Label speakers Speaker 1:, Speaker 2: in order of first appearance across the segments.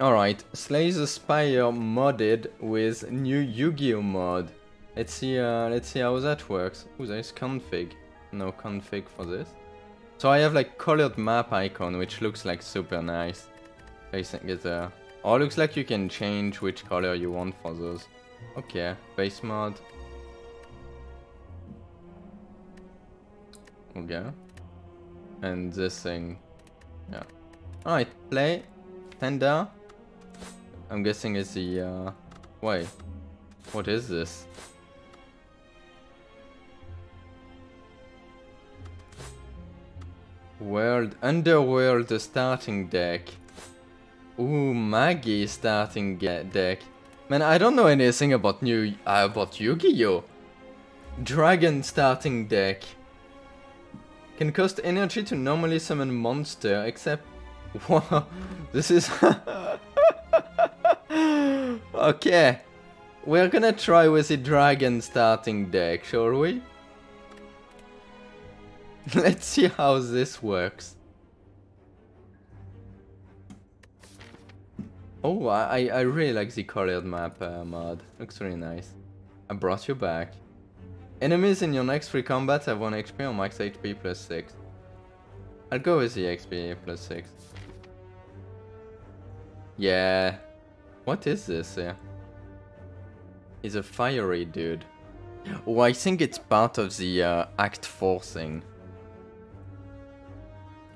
Speaker 1: Alright, Slay the Spire modded with new Yu-Gi-Oh mod. Let's see uh, let's see how that works. Oh, there's config. No config for this. So I have like colored map icon which looks like super nice. Facing it there. Oh, looks like you can change which color you want for those. Okay, base mod. Okay. And this thing. Yeah. Alright, play. Tender. I'm guessing it's the, uh... Wait. What is this? World, Underworld starting deck. Ooh, Maggie starting deck. Man, I don't know anything about new uh, about Yu-Gi-Oh! Dragon starting deck. Can cost energy to normally summon monster, except... Wow, this is... okay. We're gonna try with the dragon starting deck, shall we? Let's see how this works. Oh, I, I really like the colored map uh, mod. Looks really nice. I brought you back. Enemies in your next free combat have 1 HP or max HP plus 6. I'll go with the XP plus 6. Yeah. What is this? He's a fiery dude. Oh, I think it's part of the uh, Act 4 thing.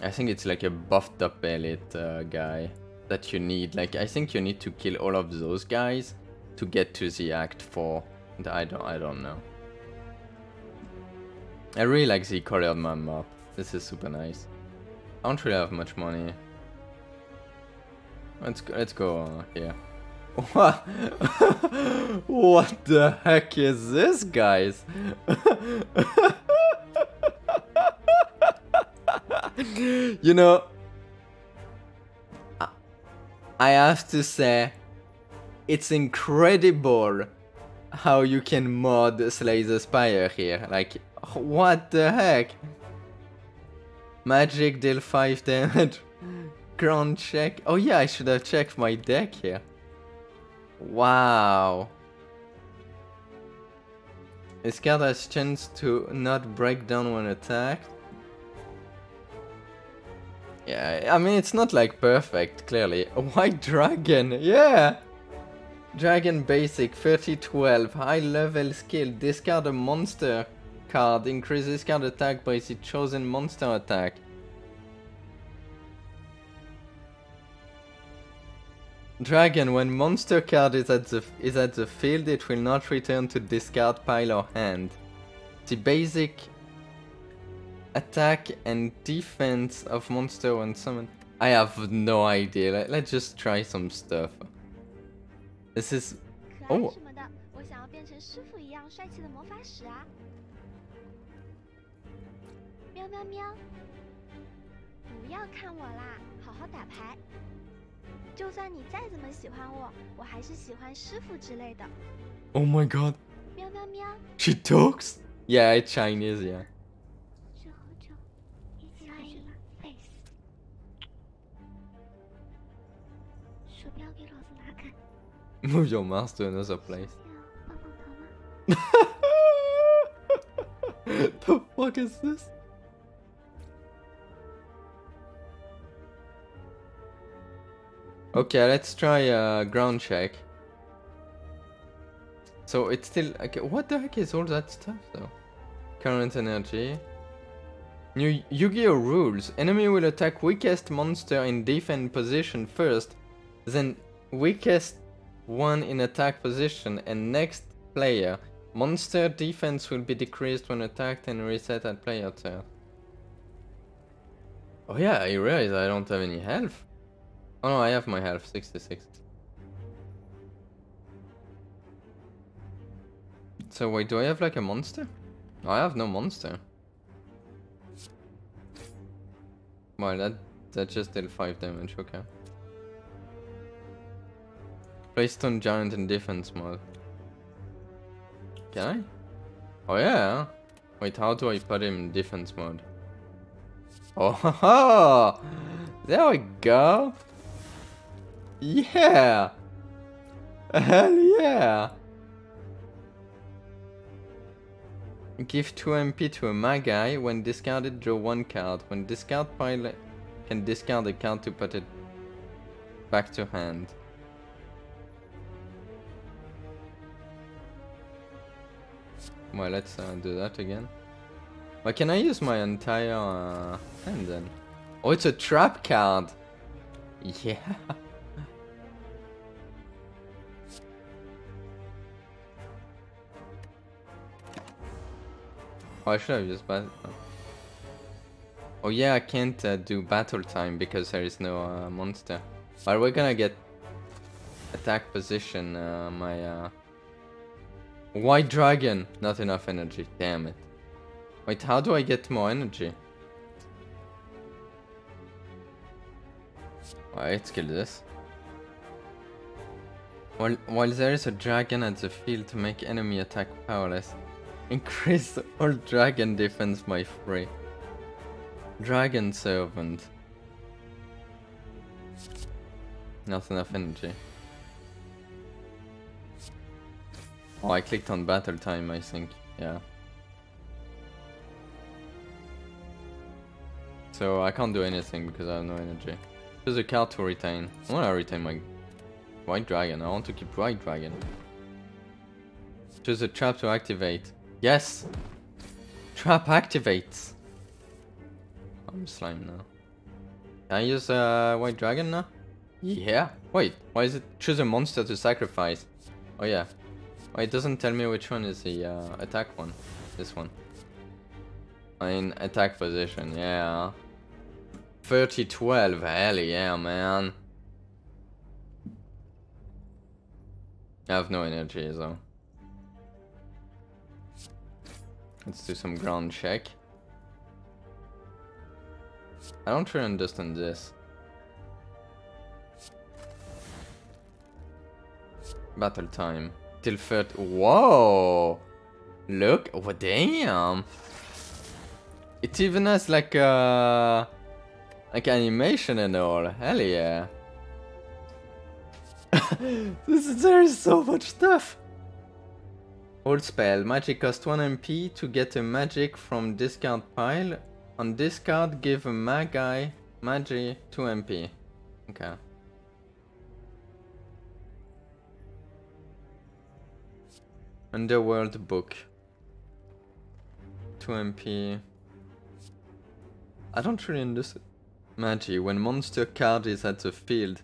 Speaker 1: I think it's like a buffed up elite uh, guy that you need. Like, I think you need to kill all of those guys to get to the Act 4. I don't, I don't know. I really like the colored man map. This is super nice. I don't really have much money. Let's go, let's go here. What? what the heck is this, guys? you know, I have to say, it's incredible how you can mod Slay the Spire here. Like, what the heck? Magic deal 5 damage. Ground check. Oh yeah, I should have checked my deck here. Wow. This card has chance to not break down when attacked. Yeah, I mean, it's not like perfect, clearly. A white dragon, yeah! Dragon basic, 3012, high level skill, discard a monster card, increases card attack by the chosen monster attack. Dragon, when monster card is at the is at the field, it will not return to discard pile or hand. The basic attack and defense of monster when summoned. I have no idea. Let, let's just try some stuff. This is oh. 我想要变成师傅一样帅气的魔法使啊！喵喵喵！不要看我啦，好好打牌。就算你再怎么喜欢我，我还是喜欢师傅之类的。Oh my god! 喵喵喵！She talks? Yeah, it's Chinese, yeah. Move your mouse to another place. the fuck is this? Okay, let's try a ground check. So it's still okay. What the heck is all that stuff though? Current energy. New Yu-Gi-Oh rules. Enemy will attack weakest monster in defense position first, then weakest one in attack position, and next player. Monster defense will be decreased when attacked and reset at player turn. Oh yeah, I realize I don't have any health. Oh no, I have my health, 66. So wait, do I have like a monster? I have no monster. Well, that, that just did 5 damage, okay. Play Stone Giant in defense mode. Can I? Oh yeah. Wait, how do I put him in defense mode? Oh, there we go. Yeah! Hell yeah! Give 2 MP to a Magi. When discarded, draw 1 card. When discard pile can discard a card to put it back to hand. Well, let's uh, do that again. Well, can I use my entire uh, hand then? Oh, it's a trap card! Yeah! Oh, I should have used battle. Oh yeah, I can't uh, do battle time because there is no uh, monster. But we're gonna get attack position. Uh, my uh, white dragon, not enough energy. Damn it. Wait, how do I get more energy? Alright, kill this. While, while there is a dragon at the field to make enemy attack powerless, Increase all dragon defense by 3. Dragon servant. Not enough energy. Oh, I clicked on battle time, I think. Yeah. So I can't do anything because I have no energy. There's a card to retain. I want to retain my white dragon. I want to keep white dragon. Choose a trap to activate. Yes! Trap activates! I'm slime now. Can I use uh, White Dragon now? Yeah. Wait, why is it choose a monster to sacrifice? Oh yeah. Oh, it doesn't tell me which one is the uh, attack one. This one. In attack position, yeah. 30-12, hell yeah, man. I have no energy, though. Let's do some ground check. I don't really understand this. Battle time. Till 30. Whoa! Look. Oh, damn! It even has like a. Like animation and all. Hell yeah. this is, there is so much stuff. Old spell. Magic cost 1 MP to get a magic from discard pile. On discard, give a Magi Magi 2 MP. Okay. Underworld book. 2 MP. I don't really understand. Magi. When monster card is at the field,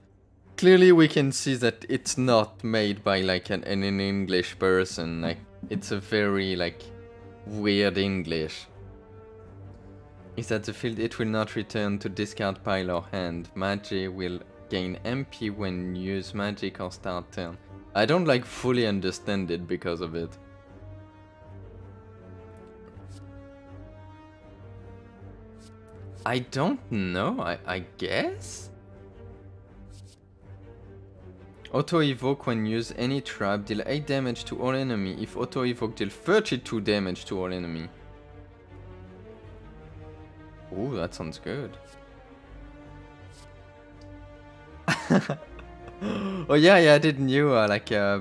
Speaker 1: clearly we can see that it's not made by like an, an English person. Like it's a very, like, weird English. Is that the field it will not return to discard pile or hand. Magi will gain MP when use magic or start turn. I don't like fully understand it because of it. I don't know, I, I guess? Auto-evoke when use any trap, deal 8 damage to all enemy. If auto-evoke, deal 32 damage to all enemy. Ooh, that sounds good. oh yeah, yeah, I did new uh, like uh,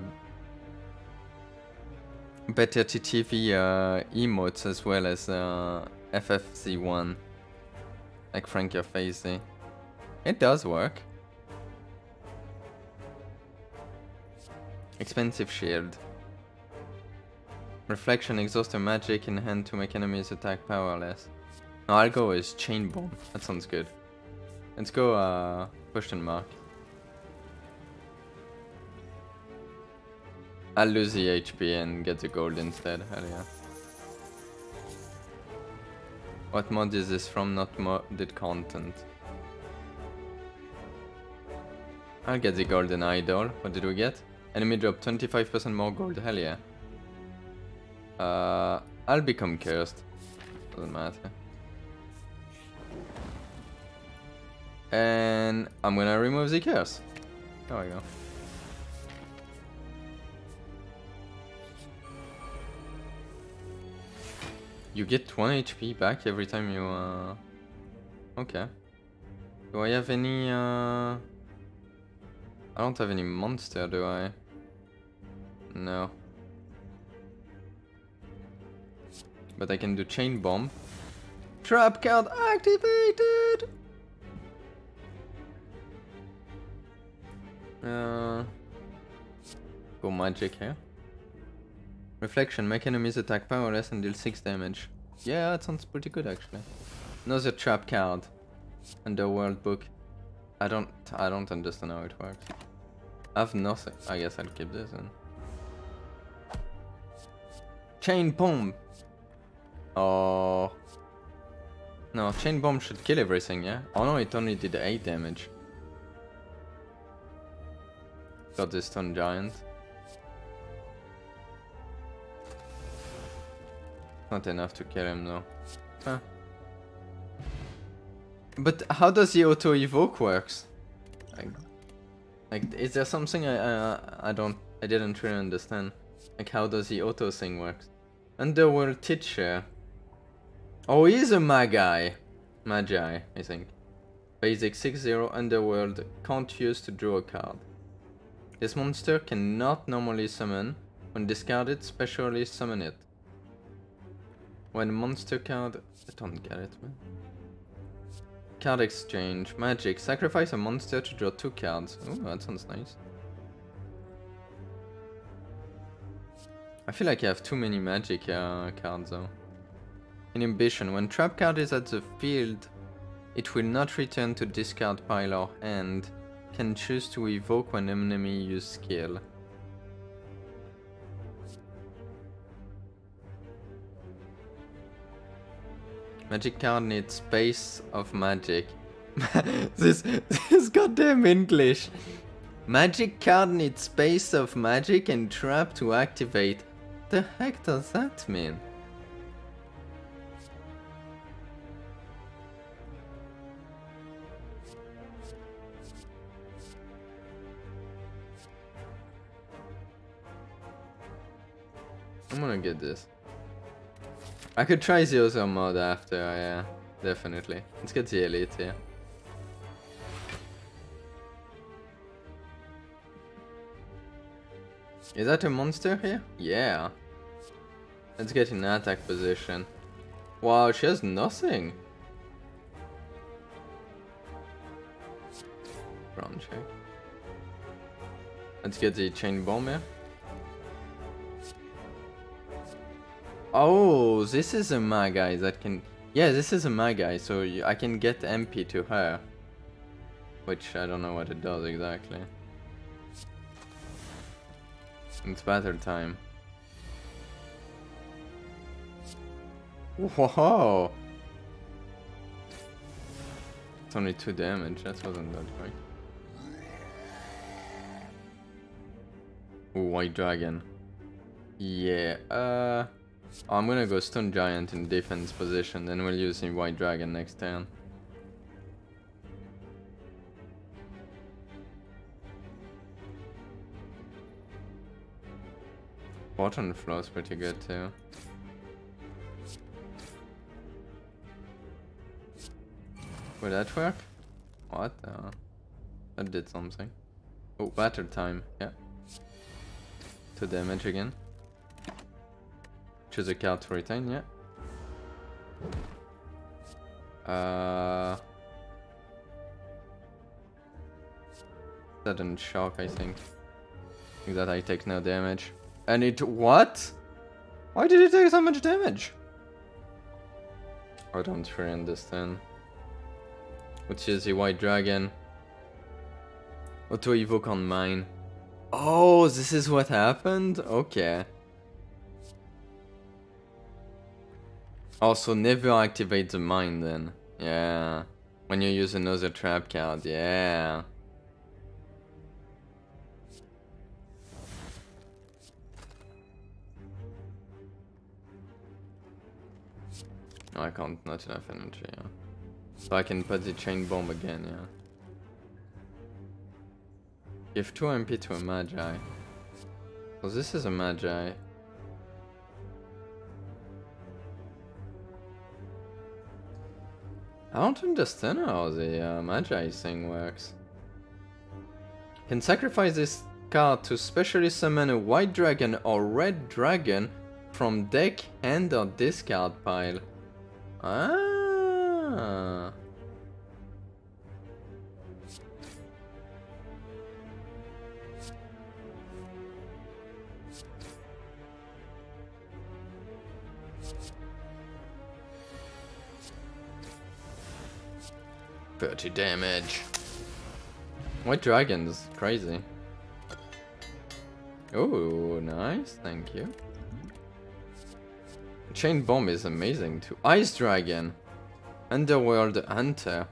Speaker 1: better TTV uh, emotes as well as uh, FFZ1. Like FrankerFaceZ. It does work. Expensive shield. Reflection exhausts a magic in hand to make enemies attack powerless. No, I'll go with chain bomb. That sounds good. Let's go uh question mark. I'll lose the HP and get the gold instead. Hell yeah. What mod is this from? Not modded content. I'll get the golden idol. What did we get? Enemy drop 25% more gold, hell yeah. Uh, I'll become cursed. Doesn't matter. And I'm gonna remove the curse. There we go. You get 1 HP back every time you, uh... Okay. Do I have any, uh... I don't have any monster, do I? No. But I can do chain bomb. Trap card activated! Uh, go magic here. Reflection, make enemies attack powerless and deal 6 damage. Yeah, that sounds pretty good actually. Another trap card. Underworld book. I don't I don't understand how it works. I have nothing. I guess I'll keep this in. Chain bomb. Oh. No, chain bomb should kill everything, yeah? Oh no, it only did 8 damage. Got this stone giant. Not enough to kill him though. Huh. But how does the auto evoke works? Like, like is there something I, I I don't I didn't really understand? Like how does the auto thing works? Underworld teacher. Oh, he's a magi. Magi, I think. Basic 6-0 Underworld can't use to draw a card. This monster cannot normally summon. When discarded, specially summon it. When monster card... I don't get it, man. Card exchange. Magic. Sacrifice a monster to draw two cards. Oh, that sounds nice. I feel like I have too many magic uh, cards though. Inhibition. When trap card is at the field, it will not return to discard pile or hand. Can choose to evoke when enemy use skill. Magic card needs space of magic. this this goddamn English. Magic card needs space of magic and trap to activate. What the heck does that mean? I'm gonna get this. I could try other mod after, uh, yeah, definitely. Let's get the elite here. Is that a monster here? Yeah. Let's get in attack position. Wow, she has nothing. Ground check. Let's get the chain bomb here. Oh, this is a Magi that can... Yeah, this is a Magi, so I can get MP to her. Which I don't know what it does exactly. It's battle time. Whoa! It's only 2 damage, that wasn't that great. Ooh, White Dragon. Yeah, uh... I'm gonna go Stone Giant in defense position, then we'll use the White Dragon next turn. Bottom flow is pretty good too. Would that work? What? Uh, that did something. Oh, battle time. Yeah. Two damage again. Choose a card to retain, yeah. Uh, sudden shock, I think. I think that I take no damage. And it what? Why did it take so much damage? I don't really understand. Which is a white dragon. What do Auto evoke on mine. Oh, this is what happened? Okay. Also, never activate the mine then. Yeah. When you use another trap card, yeah. I can't, not enough energy, yeah. So I can put the chain bomb again, yeah. Give 2 MP to a Magi. Well, this is a Magi. I don't understand how the uh, Magi thing works. Can sacrifice this card to specially summon a white dragon or red dragon from deck, hand or discard pile. Ah. Thirty damage. White dragons, crazy. Oh, nice, thank you. Chain Bomb is amazing too. Ice Dragon. Underworld Hunter.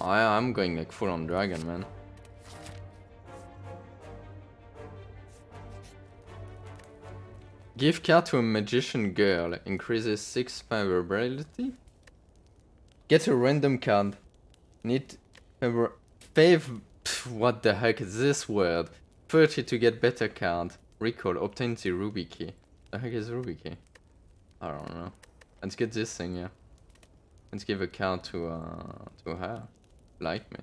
Speaker 1: I, I'm going like full on dragon, man. Give card to a magician girl. Increases 6 favorability. Get a random card. Need favor... Fav... what the heck is this word? 30 to get better card. Recall. Obtain the ruby key. The heck is ruby key? I don't know. Let's get this thing, yeah. Let's give a card to uh to her. Like me.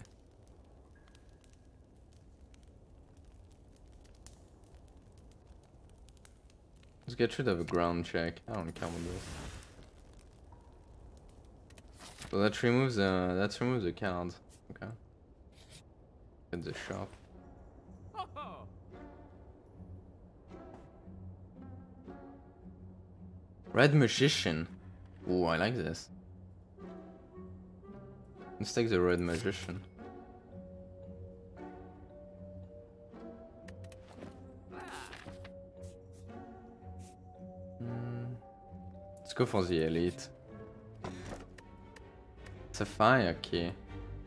Speaker 1: Let's get rid of a ground check. I don't care with this. So that removes uh that removes a card. Okay. Get the shop. Red Magician. Ooh, I like this. Let's take the Red Magician. Mm. Let's go for the Elite. Sapphire key.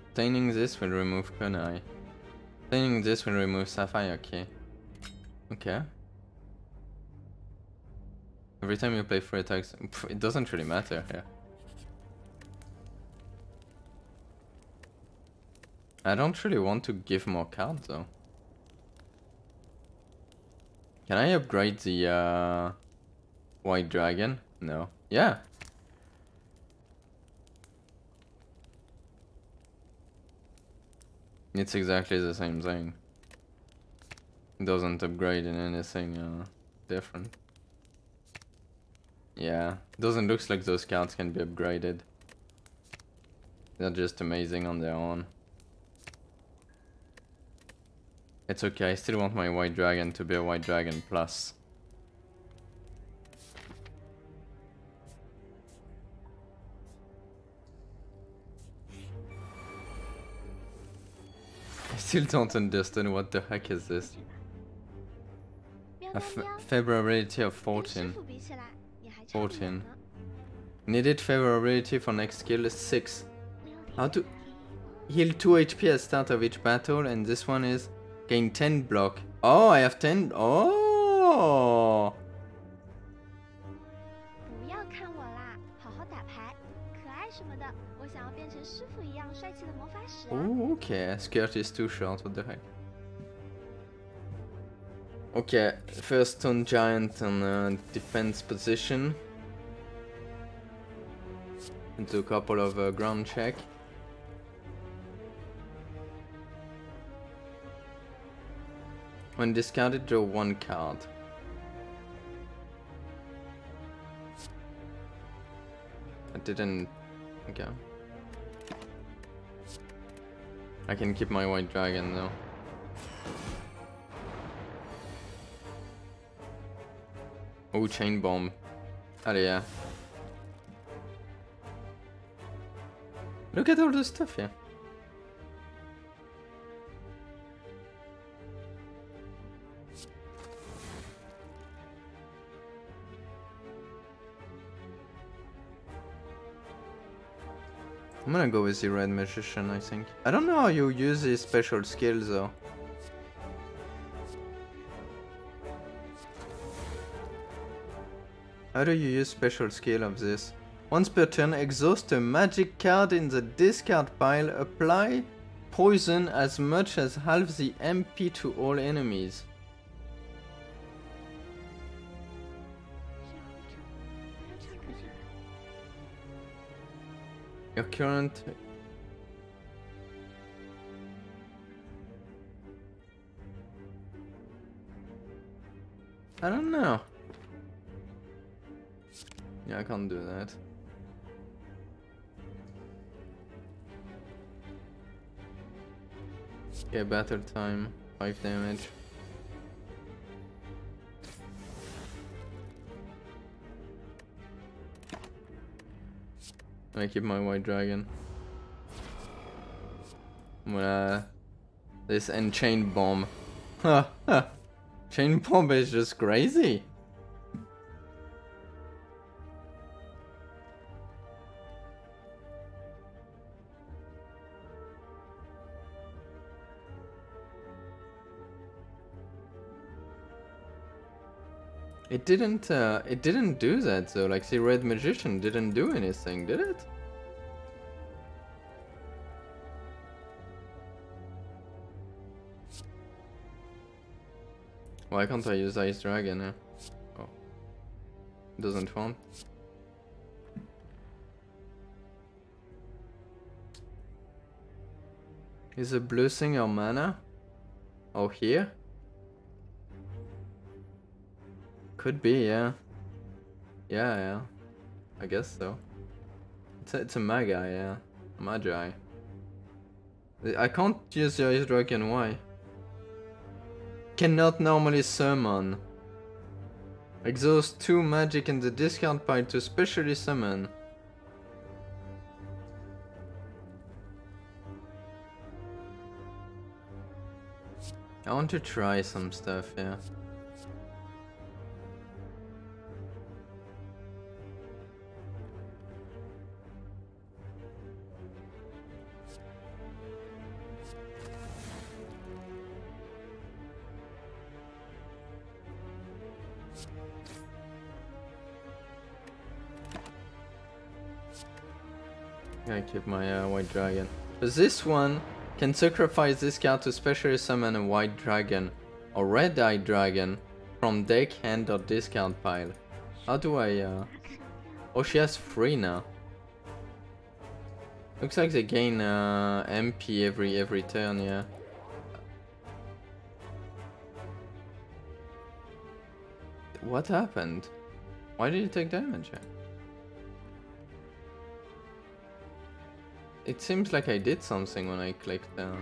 Speaker 1: Obtaining this will remove Kunai. Obtaining this will remove Sapphire key. Okay. Every time you play free attacks, it doesn't really matter here. I don't really want to give more cards though. Can I upgrade the uh, white dragon? No. Yeah. It's exactly the same thing. It doesn't upgrade in anything uh, different. Yeah, doesn't look like those cards can be upgraded. They're just amazing on their own. It's okay, I still want my white dragon to be a white dragon plus. I still don't understand what the heck is this. A favorability of 14. 14. Needed favorability for next skill is 6. How to heal 2 HP at start of each battle and this one is gain 10 block. Oh, I have 10. Oh! Oh, okay. Skirt is too short. What the heck? Okay, first stone giant on uh, defense position. Into a couple of uh, ground check. When discarded, draw one card. I didn't... Okay. I can keep my white dragon though. Oh, chain bomb. Allez, yeah. Look at all the stuff here. I'm gonna go with the red magician, I think. I don't know how you use these special skill, though. How do you use special skill of this? Once per turn, exhaust a magic card in the discard pile. Apply poison as much as half the MP to all enemies. Your current I don't know. Yeah, I can't do that. Okay, battle time, 5 damage. I keep my white dragon. Uh, this enchained bomb. Ha ha. Chain bomb is just crazy. It didn't, uh, it didn't do that though, like the red magician didn't do anything, did it? Why can't I use Ice Dragon? Oh. Doesn't want. Is a blue thing or mana? Oh, here? Could be, yeah. Yeah, yeah. I guess so. It's a, it's a Magi, yeah. Magi. I can't use Ice Dragon, why? Cannot normally summon. Exhaust 2 magic in the discard pile to specially summon. I want to try some stuff, yeah. Keep my uh, white dragon. But this one can sacrifice this card to specially summon a white dragon or red eye dragon from deck, hand or discard pile. How do I uh... Oh, she has three now. Looks like they gain uh, MP every every turn, yeah. What happened? Why did you take damage? It seems like I did something when I clicked though.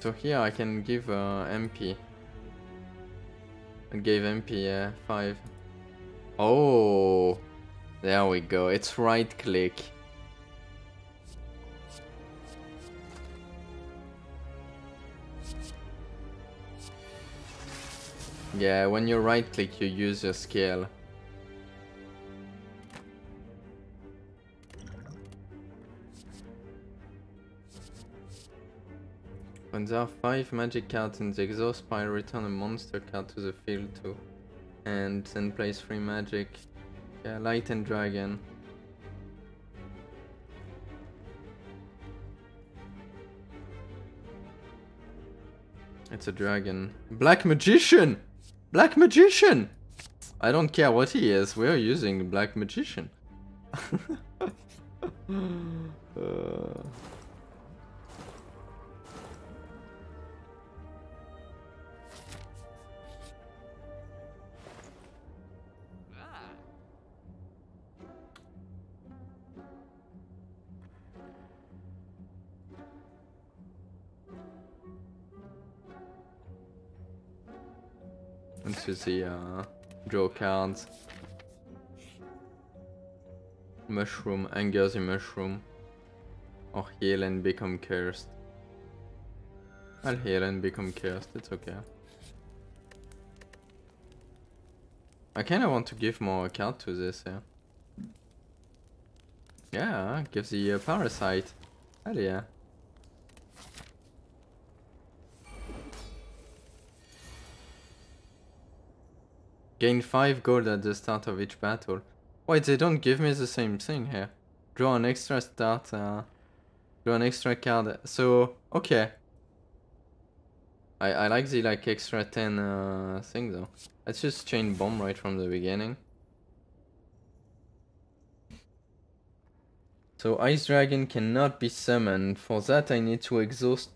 Speaker 1: So here I can give uh, MP. I gave MP uh, 5. Oh, there we go. It's right click. Yeah, when you right click you use your skill. When there are 5 magic cards in the exhaust pile, return a monster card to the field too. And then place 3 magic. Yeah, light and dragon. It's a dragon. Black Magician! Black Magician! I don't care what he is, we're using Black Magician. uh... the uh, draw cards. Mushroom, anger the mushroom. Or heal and become cursed. I'll heal and become cursed, it's okay. I kinda want to give more card to this, yeah. Yeah, give the uh, parasite. Hell yeah. Gain 5 gold at the start of each battle. Wait, they don't give me the same thing here. Draw an extra start, uh, draw an extra card. So, okay. I, I like the like extra 10 uh, thing though. Let's just chain bomb right from the beginning. So Ice Dragon cannot be summoned. For that I need to exhaust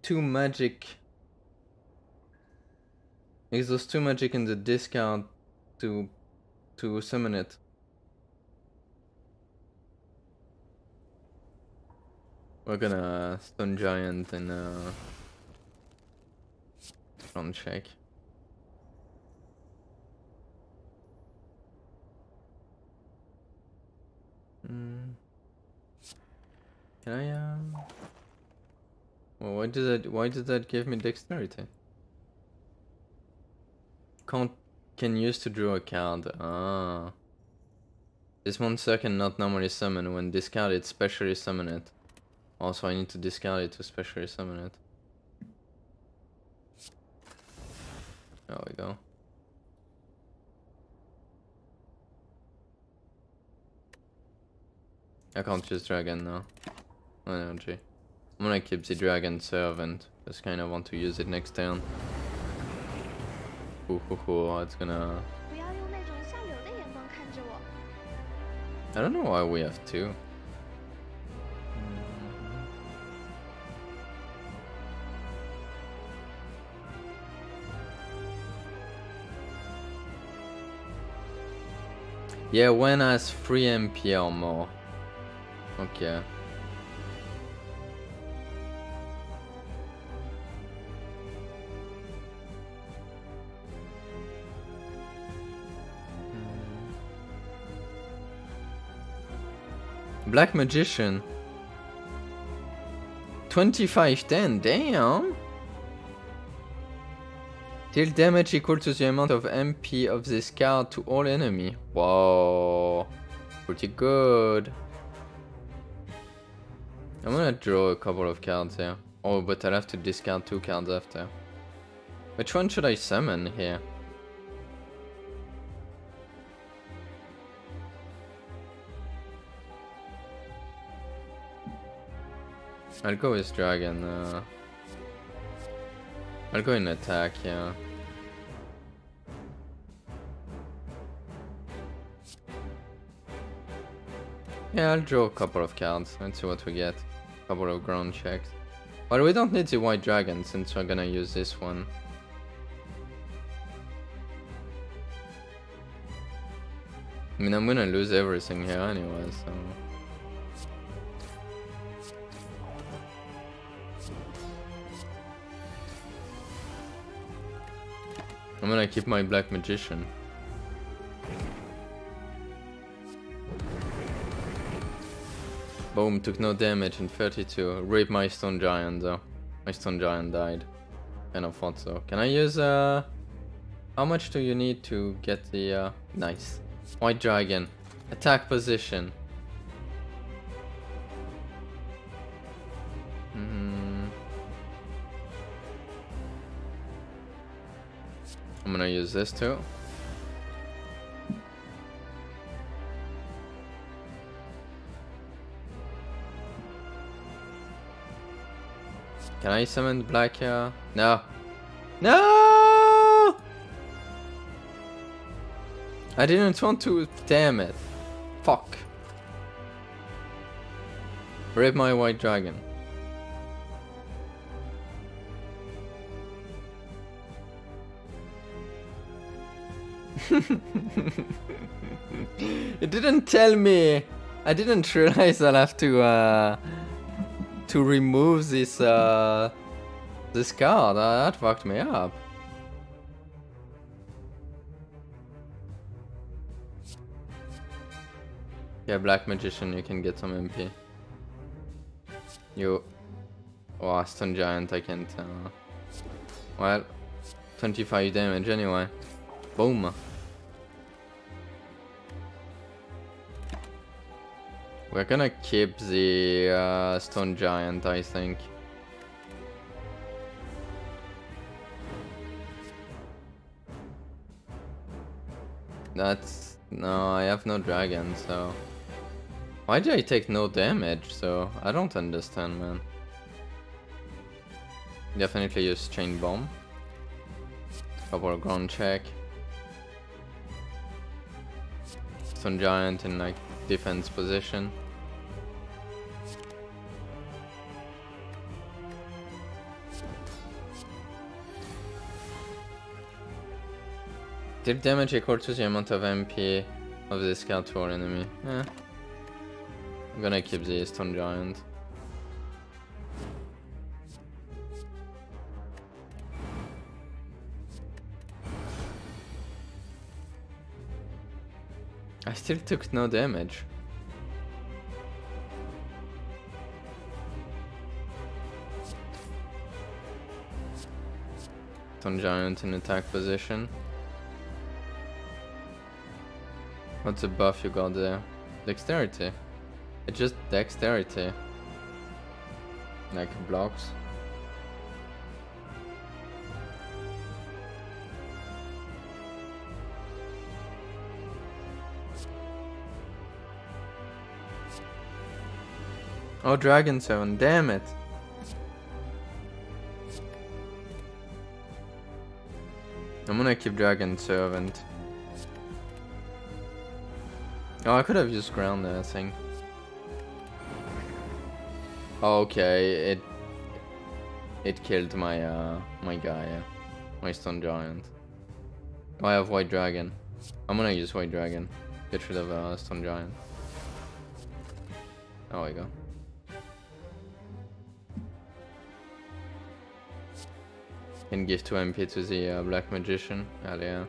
Speaker 1: two magic Exhaust two magic in the discard to to summon it. We're gonna stone giant and uh front check. Mm. Can I uh well why did that why did that give me dexterity? Can't can use to draw a card. Ah. This monster cannot normally summon. When discarded, specially summon it. Also, I need to discard it to specially summon it. There we go. I can't use dragon now. Energy. I'm gonna keep the dragon servant. Just kind of want to use it next turn. Ooh, ooh, ooh, it's gonna... I don't know why we have two. Yeah, when has 3 MP or more. Okay. Black Magician. 2510, damn! Deal damage equal to the amount of MP of this card to all enemy. Wow, pretty good. I'm gonna draw a couple of cards here. Oh, but I'll have to discard two cards after. Which one should I summon here? I'll go with dragon. Uh, I'll go in attack, yeah. Yeah, I'll draw a couple of cards. Let's see what we get. A couple of ground checks. But we don't need the white dragon since we're gonna use this one. I mean, I'm gonna lose everything here anyway, so... I'm gonna keep my Black Magician. Boom, took no damage in 32. Rape my Stone Giant though. My Stone Giant died. Kind of thought so. Can I use, uh... How much do you need to get the, uh... Nice. White Dragon. Attack position. I'm gonna use this too. Can I summon black here? No. No! I didn't want to. Damn it. Fuck. Rip my white dragon. It didn't tell me. I didn't realize I'll have to uh, to remove this uh, this card. Uh, that fucked me up. Yeah, Black Magician, you can get some MP. You... Oh, Stone Giant, I can't... Uh... Well, 25 damage anyway. Boom. We're gonna keep the uh, stone giant, I think. That's... No, I have no dragon, so... Why did I take no damage, so... I don't understand, man. Definitely use Chain Bomb. Couple ground check. Stone Giant in like defense position. Deal damage equal to the amount of MP of this card to all enemy. Eh. I'm gonna keep the Stone Giant. I still took no damage. Stone Giant in attack position. What's the buff you got there? Dexterity. It's just dexterity. Like blocks. Oh, Dragon 7, damn it. I'm gonna keep Dragon Servant. Oh, I could have just ground that thing. Okay, it it killed my uh my guy, my stone giant. Oh, I have white dragon. I'm gonna use white dragon. Get rid of uh, stone giant. Oh, we go. Can give 2 MP to the uh, black magician. Hell yeah.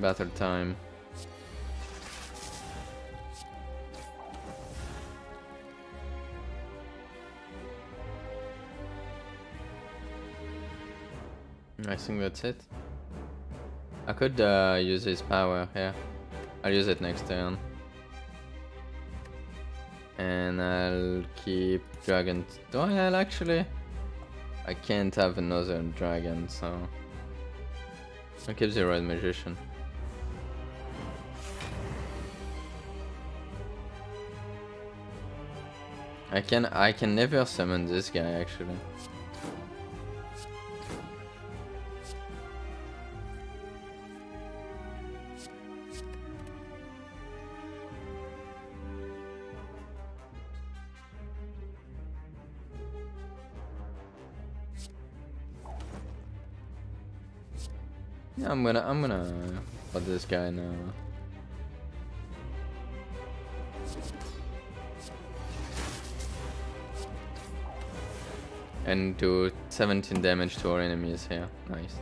Speaker 1: Battle time. I think that's it. I could uh, use his power here. I'll use it next turn. And I'll keep dragon. I I'll actually? I can't have another dragon, so I'll keep the red magician. I can I can never summon this guy actually. I'm gonna I'm gonna let this guy know. And do 17 damage to our enemies here. Nice.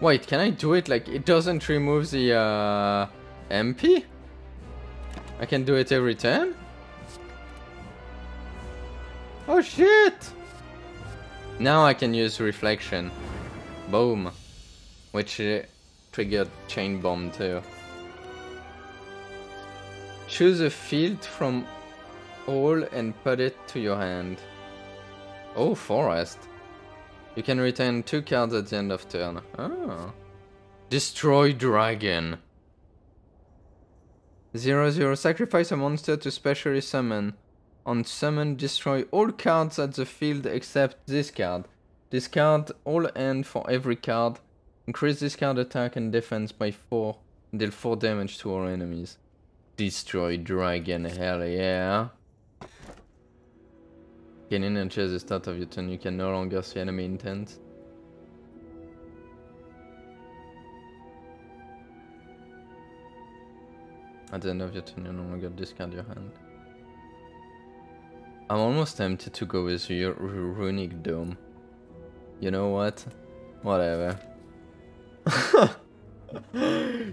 Speaker 1: Wait, can I do it like it doesn't remove the uh, MP? I can do it every time? Oh shit! Now I can use reflection. Boom. Which triggered Chain Bomb too. Choose a field from all and put it to your hand. Oh, Forest. You can retain two cards at the end of turn. Oh. Destroy Dragon. 0 0. Sacrifice a monster to specially summon. On summon, destroy all cards at the field except this card. Discard all end for every card Increase this card attack and defense by 4. Deal 4 damage to all enemies. Destroy dragon, hell yeah. Energy at the start of your turn, you can no longer see enemy intent. At the end of your turn, you no longer discard your hand. I'm almost tempted to go with your Runic Dome. You know what? Whatever.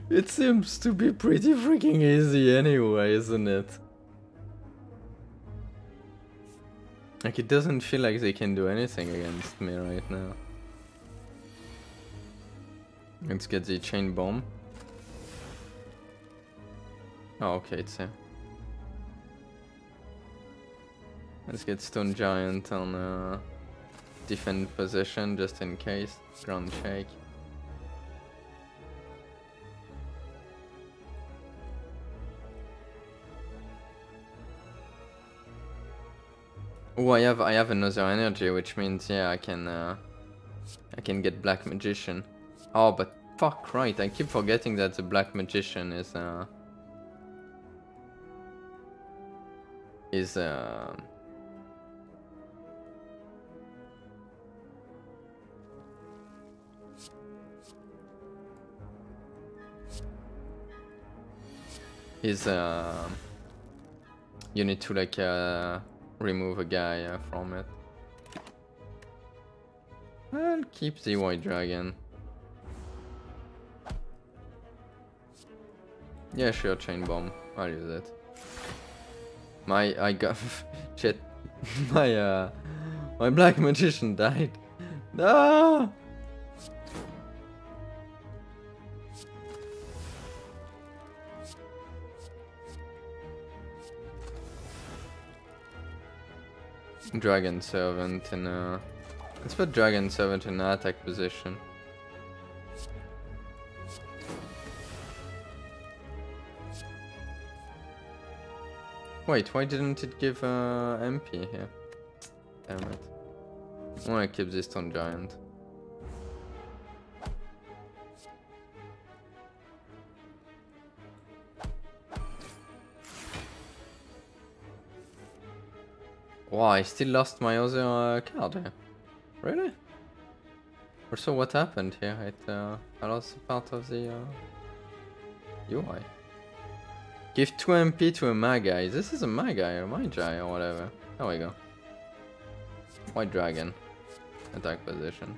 Speaker 1: it seems to be pretty freaking easy anyway, isn't it? Like, it doesn't feel like they can do anything against me right now. Let's get the chain bomb. Oh, okay, it's here. Let's get Stone Giant on uh, defend position just in case. Ground shake. Oh, I have I have another energy, which means yeah, I can uh, I can get Black Magician. Oh, but fuck right, I keep forgetting that the Black Magician is uh is uh is uh you need to like uh remove a guy uh, from it. I'll keep the white dragon. Yeah, sure, chain bomb. I'll use it. My I got shit. my uh my black magician died. No. Dragon servant in a let's put dragon servant in an attack position. Wait, why didn't it give uh, MP here? Damn it. I wanna keep this stone giant. Wow, I still lost my other uh, card here. Really? Also, what happened here? It, uh, I lost part of the uh, UI. Give 2 MP to a Magi. This is a Magi or Magi or whatever. There we go. White Dragon. Attack position.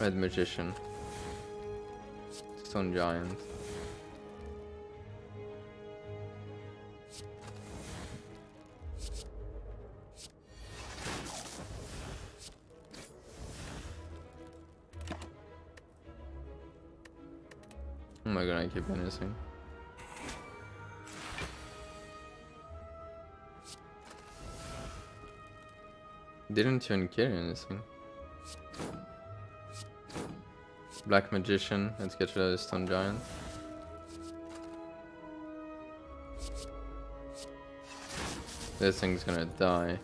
Speaker 1: Red Magician. Stone Giant. Am my god, I keep missing. Didn't even kill anything. Black Magician, let's get rid of the Stone Giant. This thing's gonna die.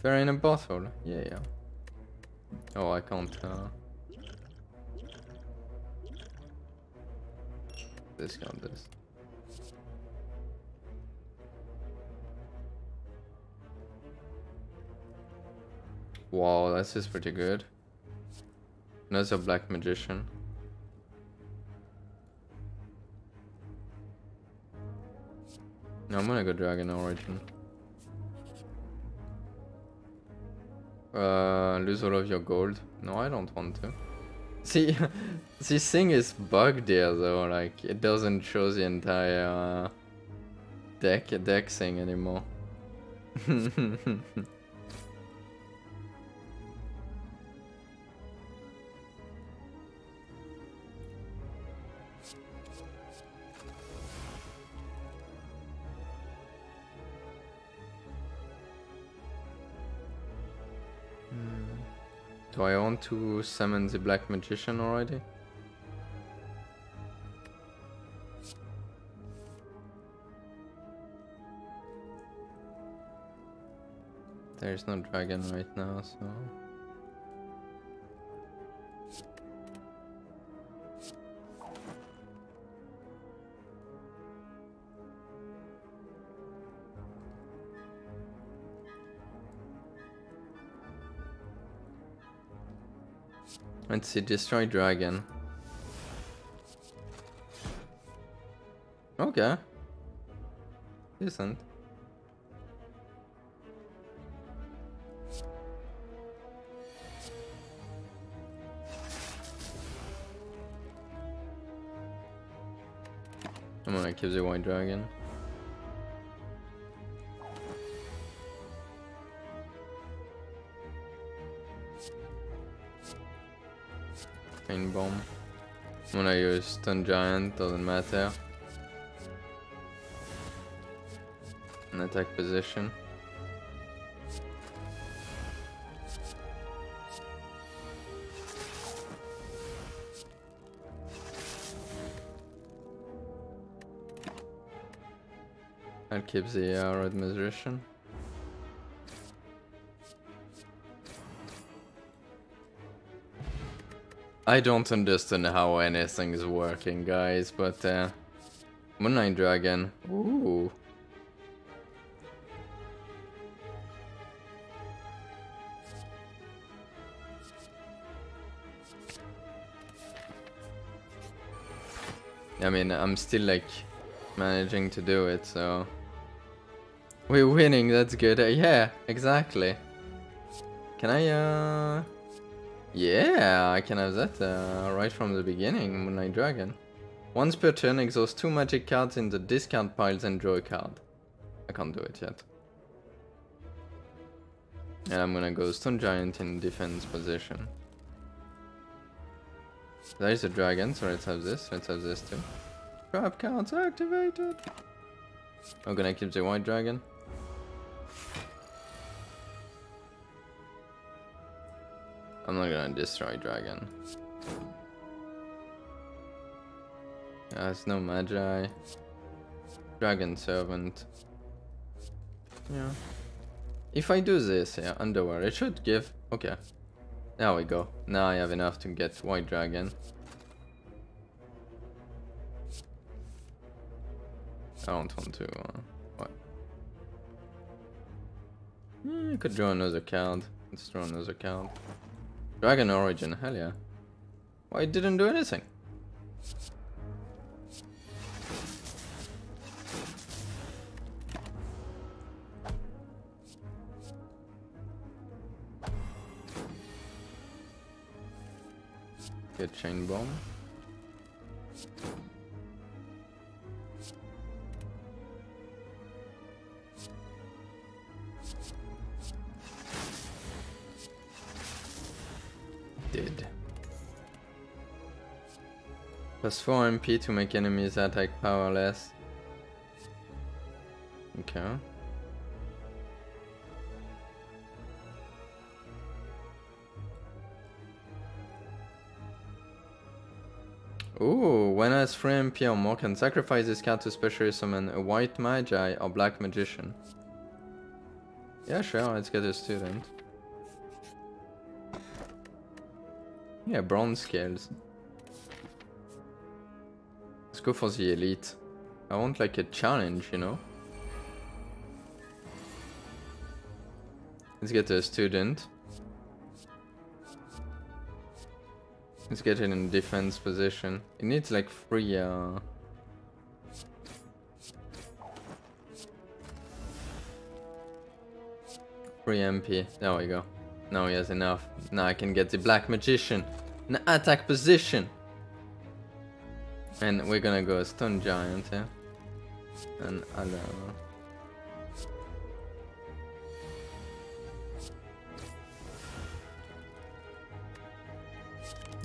Speaker 1: There we in a bottle. Yeah, yeah. Oh, I can't. Uh... This. Wow, this is pretty good. Another black magician. No, I'm gonna go Dragon Origin. Uh, lose all of your gold. No, I don't want to. See, this thing is bugged here though, like it doesn't show the entire uh, deck deck thing anymore. Do I want to summon the Black Magician already? There's no dragon right now, so... Let's see, destroy dragon. Okay. Decent. I'm gonna kill the white dragon. Pain bomb. I'm gonna use stone giant, doesn't matter. An attack position. I'll keep the uh, red magician. I don't understand how anything is working, guys, but uh, Moon Knight Dragon. Ooh. I mean, I'm still like managing to do it, so we're winning. That's good. Uh, yeah, exactly. Can I uh? Yeah, I can have that uh, right from the beginning. Moonlight Dragon. Once per turn, exhaust two magic cards in the discard piles and draw a card. I can't do it yet. And I'm gonna go Stone Giant in defense position. There is a dragon, so let's have this. Let's have this too. Trap cards activated! I'm gonna keep the white dragon. I'm not gonna destroy dragon. There's no magi. Dragon servant. Yeah. If I do this, yeah, underwear, it should give... Okay. There we go. Now I have enough to get white dragon. I don't want to... Uh, what? Hmm, I could draw another card. Let's draw another card. Dragon Origin, hell yeah. Why well, didn't do anything? Get chain bomb. Plus 4 MP to make enemies attack powerless. Okay. Ooh, when has 3 MP or more can sacrifice this card to specially summon a white magi or black magician. Yeah, sure, let's get a student. Yeah, bronze scales. Go for the elite. I want like a challenge, you know? Let's get a student. Let's get it in defense position. It needs like three uh Three MP. There we go. Now he has enough. Now I can get the Black Magician. An attack position. And we're gonna go Stone Giant, yeah? And other...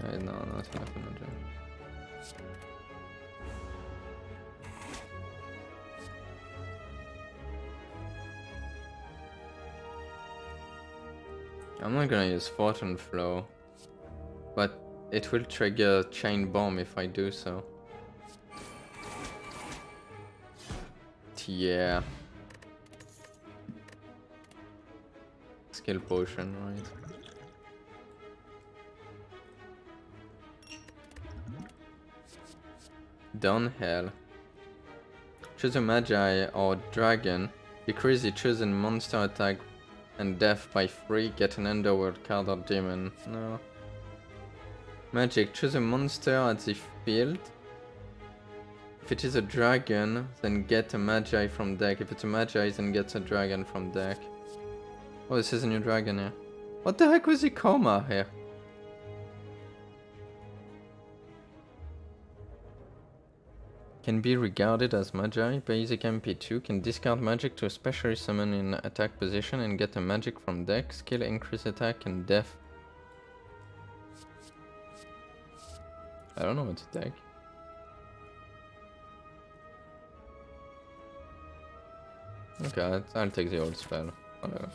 Speaker 1: Uh, no, not enough energy. I'm not gonna use Fortune Flow, but it will trigger Chain Bomb if I do so. Yeah. Skill Potion, right. Downhill. Choose a Magi or Dragon. Decrease the chosen monster attack and death by 3. Get an Underworld card or Demon. No. Magic. Choose a monster at the field. If it is a dragon, then get a Magi from deck. If it's a Magi, then get a dragon from deck. Oh, this is a new dragon here. What the heck was the coma here? can be regarded as Magi. Basic MP2 can discard magic to specially summon in attack position and get a magic from deck. Skill increase attack and death. I don't know what to take. Okay, I'll take the old spell. Whatever.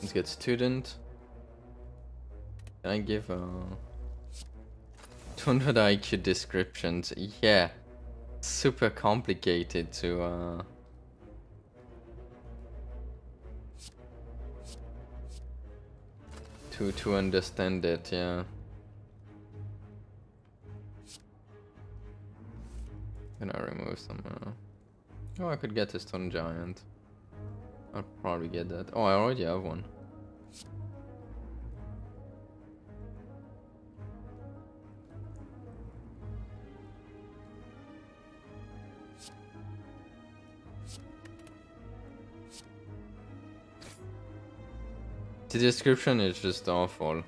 Speaker 1: Let's get student. Can I give uh 200 IQ descriptions? Yeah. Super complicated to uh to to understand it, yeah. Can I remove some? Uh... Oh, I could get a stone giant. I'll probably get that. Oh, I already have one. The description is just awful.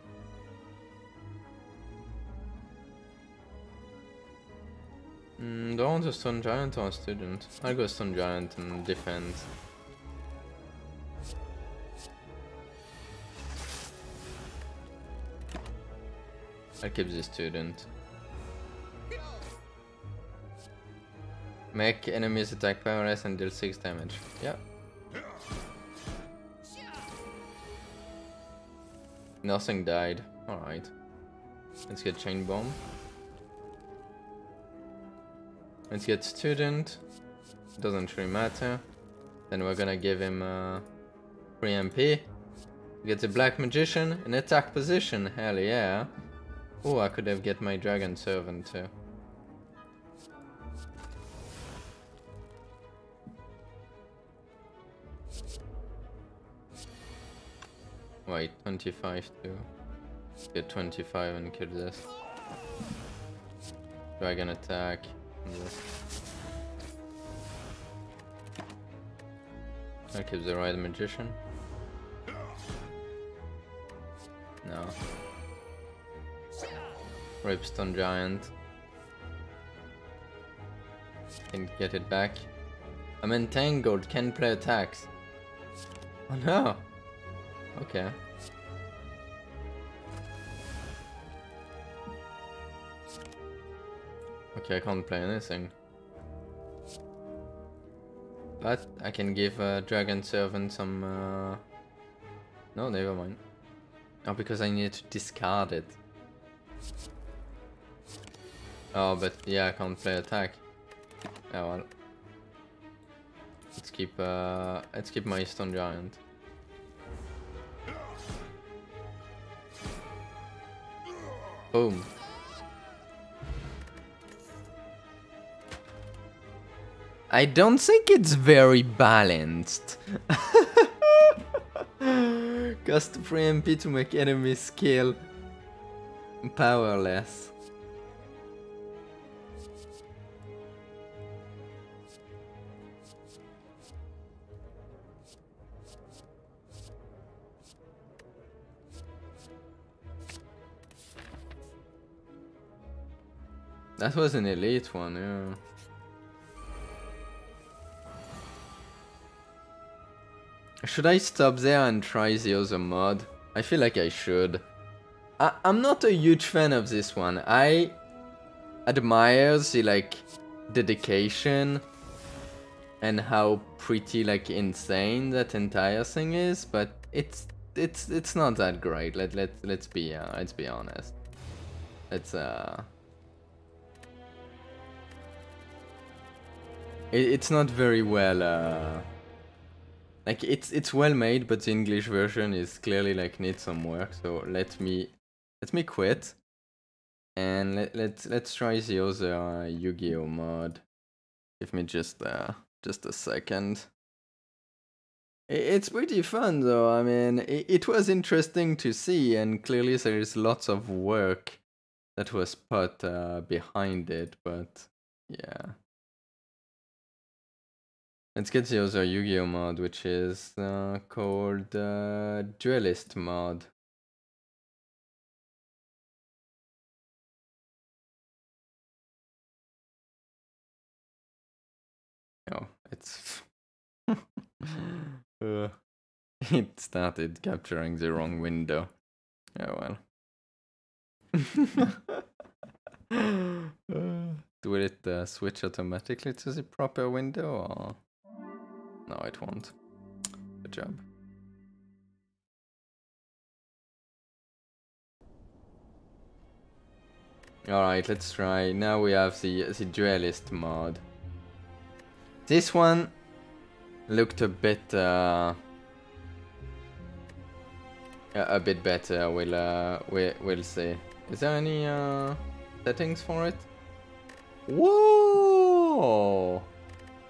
Speaker 1: Mm, do I want a Stone Giant or a Student? I'll go Stone Giant and defend. I'll keep the Student. Make enemies attack powerless and deal 6 damage. Yeah. Nothing died. Alright. Let's get Chain Bomb. Let's get Student. Doesn't really matter. Then we're gonna give him uh, 3 MP. Get the Black Magician in attack position. Hell yeah. Oh, I could have get my Dragon Servant too. Wait, 25 to get 25 and kill this. Dragon attack. This. I'll keep the right magician. No. Ripstone Giant. Can get it back. I'm entangled, can play attacks. Oh no! Okay. Okay, I can't play anything. But I can give uh, Dragon Servant some... Uh... No, never mind. Oh, because I need to discard it. Oh, but yeah, I can't play attack. Oh well. Let's keep uh, let's keep my Stone Giant. Boom. I don't think it's very balanced. Cost 3 MP to make enemies scale powerless. That was an elite one, yeah. Should I stop there and try the other mod? I feel like I should. I I'm not a huge fan of this one. I admire the like dedication and how pretty like insane that entire thing is, but it's it's it's not that great. Let let let's be uh, let's be honest. It's uh It, it's not very well, uh, like it's it's well made, but the English version is clearly like needs some work. So let me let me quit, and let let's let's try the other uh, Yu-Gi-Oh mod. Give me just uh just a second. It's pretty fun though. I mean, it, was interesting to see, and clearly there is lots of work that was put uh, behind it. But yeah. Let's get the other Yu-Gi-Oh mod, which is uh, called uh, Duelist mod. Oh, it's... uh, it started capturing the wrong window. Oh well. uh, will it uh, switch automatically to the proper window or... No, it won't. Good job. Alright, let's try. Now we have the, the duelist mod. This one looked a bit uh, a, bit better. We'll uh, we we'll see. Is there any uh, settings for it? Whoa!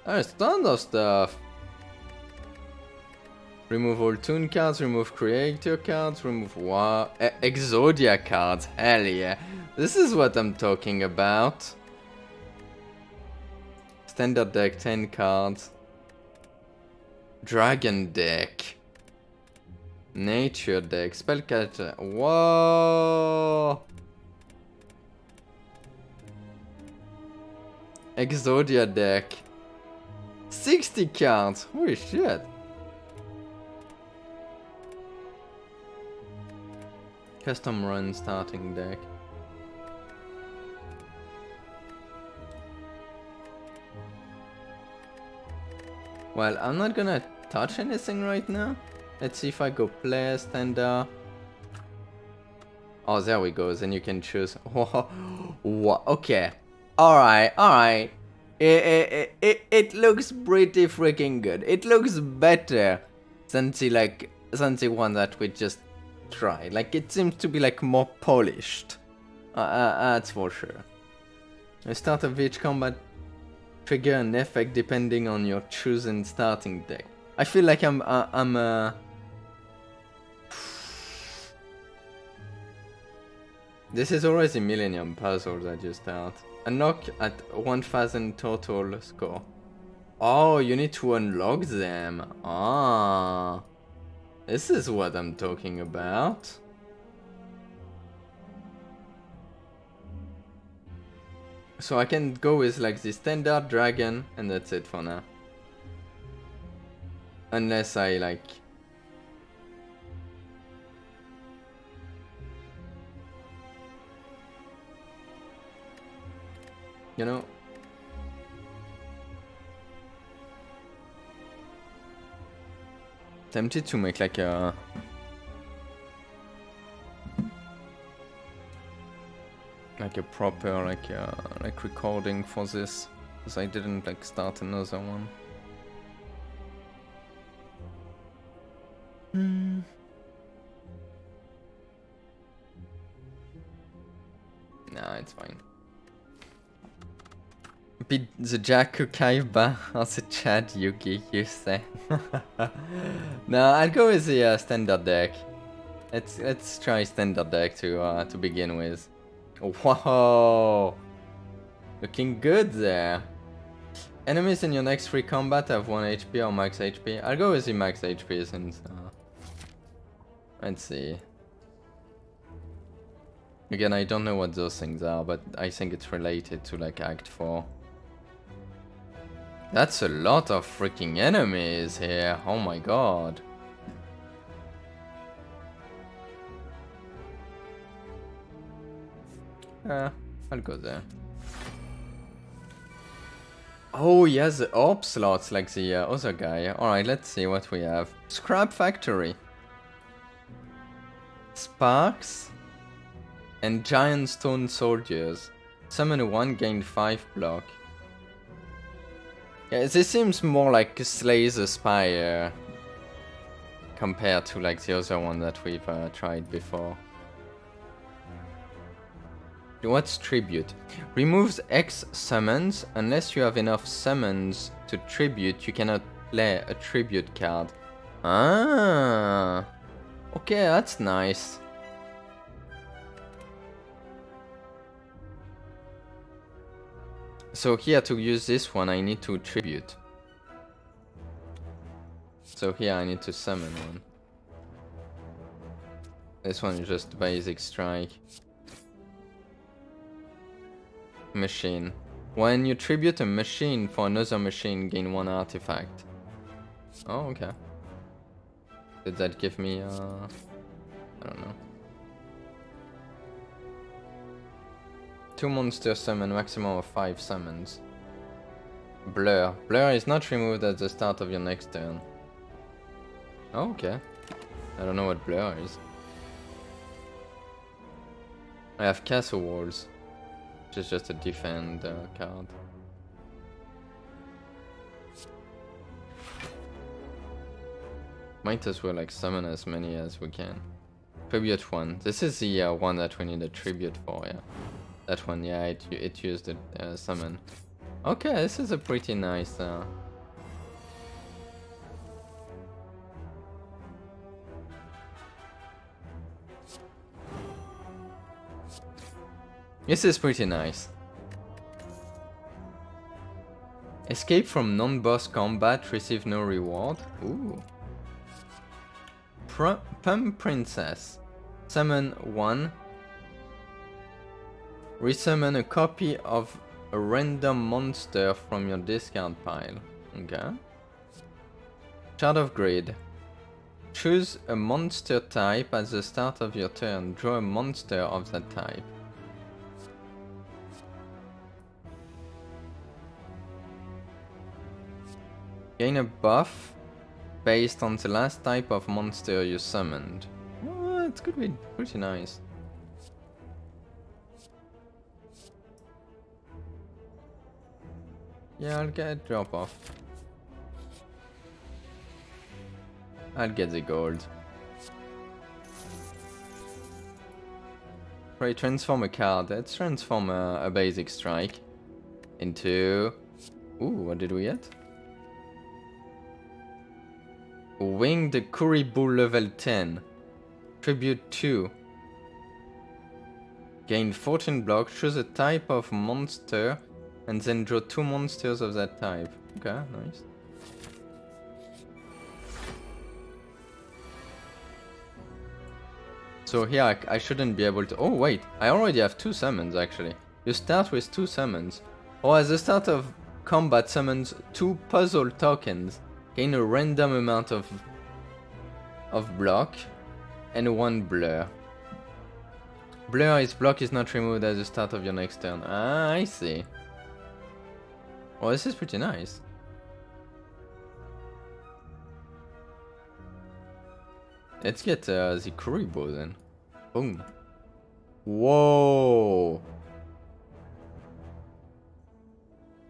Speaker 1: There's tons of stuff. Remove all toon cards, remove creator cards, remove wa e Exodia cards. Hell yeah. This is what I'm talking about. Standard deck, 10 cards. Dragon deck. Nature deck, spellcaster. Whoa! Exodia deck. 60 cards! Holy shit! Custom run starting deck. Well, I'm not gonna touch anything right now. Let's see if I go play standard. Oh, there we go. Then you can choose. Whoa, okay. Alright, alright. It, it, it, it looks pretty freaking good. It looks better than the like than the one that we just tried. Like it seems to be like more polished. Uh, uh, that's for sure. The start of each combat trigger an effect depending on your chosen starting deck. I feel like I'm uh, I'm uh, This is always a Millennium puzzle that you start. A knock at 1000 total score. Oh, you need to unlock them. Ah. This is what I'm talking about. So I can go with like the standard dragon and that's it for now. Unless I like... You know, tempted to make like a like a proper like uh, like recording for this because I didn't like start another one. Hmm. Nah, it's fine. Be the Jakku Kaiba or the Chad Yugi, you say? no, I'll go with the uh, standard deck. Let's let's try standard deck to uh, to begin with. Whoa! Looking good there. Enemies in your next free combat have 1 HP or max HP. I'll go with the max HP since... Uh, let's see. Again, I don't know what those things are, but I think it's related to like Act 4. That's a lot of freaking enemies here, oh my god. Uh, I'll go there. Oh, has the slots like the uh, other guy. Alright, let's see what we have. Scrap Factory. Sparks. And Giant Stone Soldiers. Summon 1, gain 5 block. Yeah, this seems more like Slay the Spire. Compared to like the other one that we've uh, tried before. What's tribute? Removes X summons. Unless you have enough summons to tribute, you cannot play a tribute card. Ah. Okay, that's nice. So here to use this one, I need to tribute. So here I need to summon one. This one is just basic strike machine. When you tribute a machine for another machine, gain one artifact. Oh, okay. Did that give me, uh... I don't know. Two monsters summon, maximum of five summons. Blur. Blur is not removed at the start of your next turn. Oh, okay. I don't know what blur is. I have castle walls. Which is just a defend uh, card. Might as well like summon as many as we can. Tribute one. This is the uh, one that we need a tribute for, yeah. That one, yeah, it, it used a uh, summon. Okay, this is a pretty nice... Uh, This is pretty nice. Escape from non-boss combat, receive no reward. Ooh. Pr Pum Princess. Summon 1. Resummon a copy of a random monster from your discard pile. Okay. Shard of Greed. Choose a monster type at the start of your turn. Draw a monster of that type. Gain a buff based on the last type of monster you summoned. Oh, it's could be pretty nice. Yeah, I'll get a drop off. I'll get the gold. Right, transform a card. Let's transform a, a basic strike into... Ooh, what did we get? Winged Kuriboh level 10. Tribute 2. Gain 14 blocks, choose a type of monster, and then draw two monsters of that type. Okay, nice. So here I, I, shouldn't be able to... Oh wait, I already have two summons actually. You start with two summons. Or at the start of combat summons two puzzle tokens gain a random amount of of block and one blur. Blur is block is not removed at the start of your next turn. Ah, I see. Well, this is pretty nice. Let's get uh, the Kuriboh then. Boom. Whoa!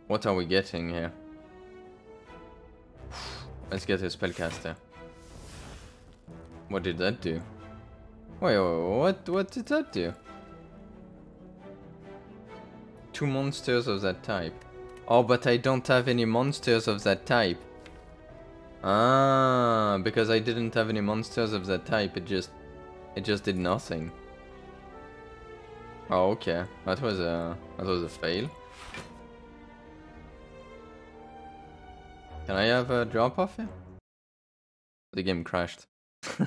Speaker 1: What are we getting here? Let's get a spellcaster. What did that do? Wait, what, what did that do? Two monsters of that type. Oh, but I don't have any monsters of that type. Ah, because I didn't have any monsters of that type, it just, it just did nothing. Oh, okay. That was a, that was a fail. Can I have a drop off here? The game crashed.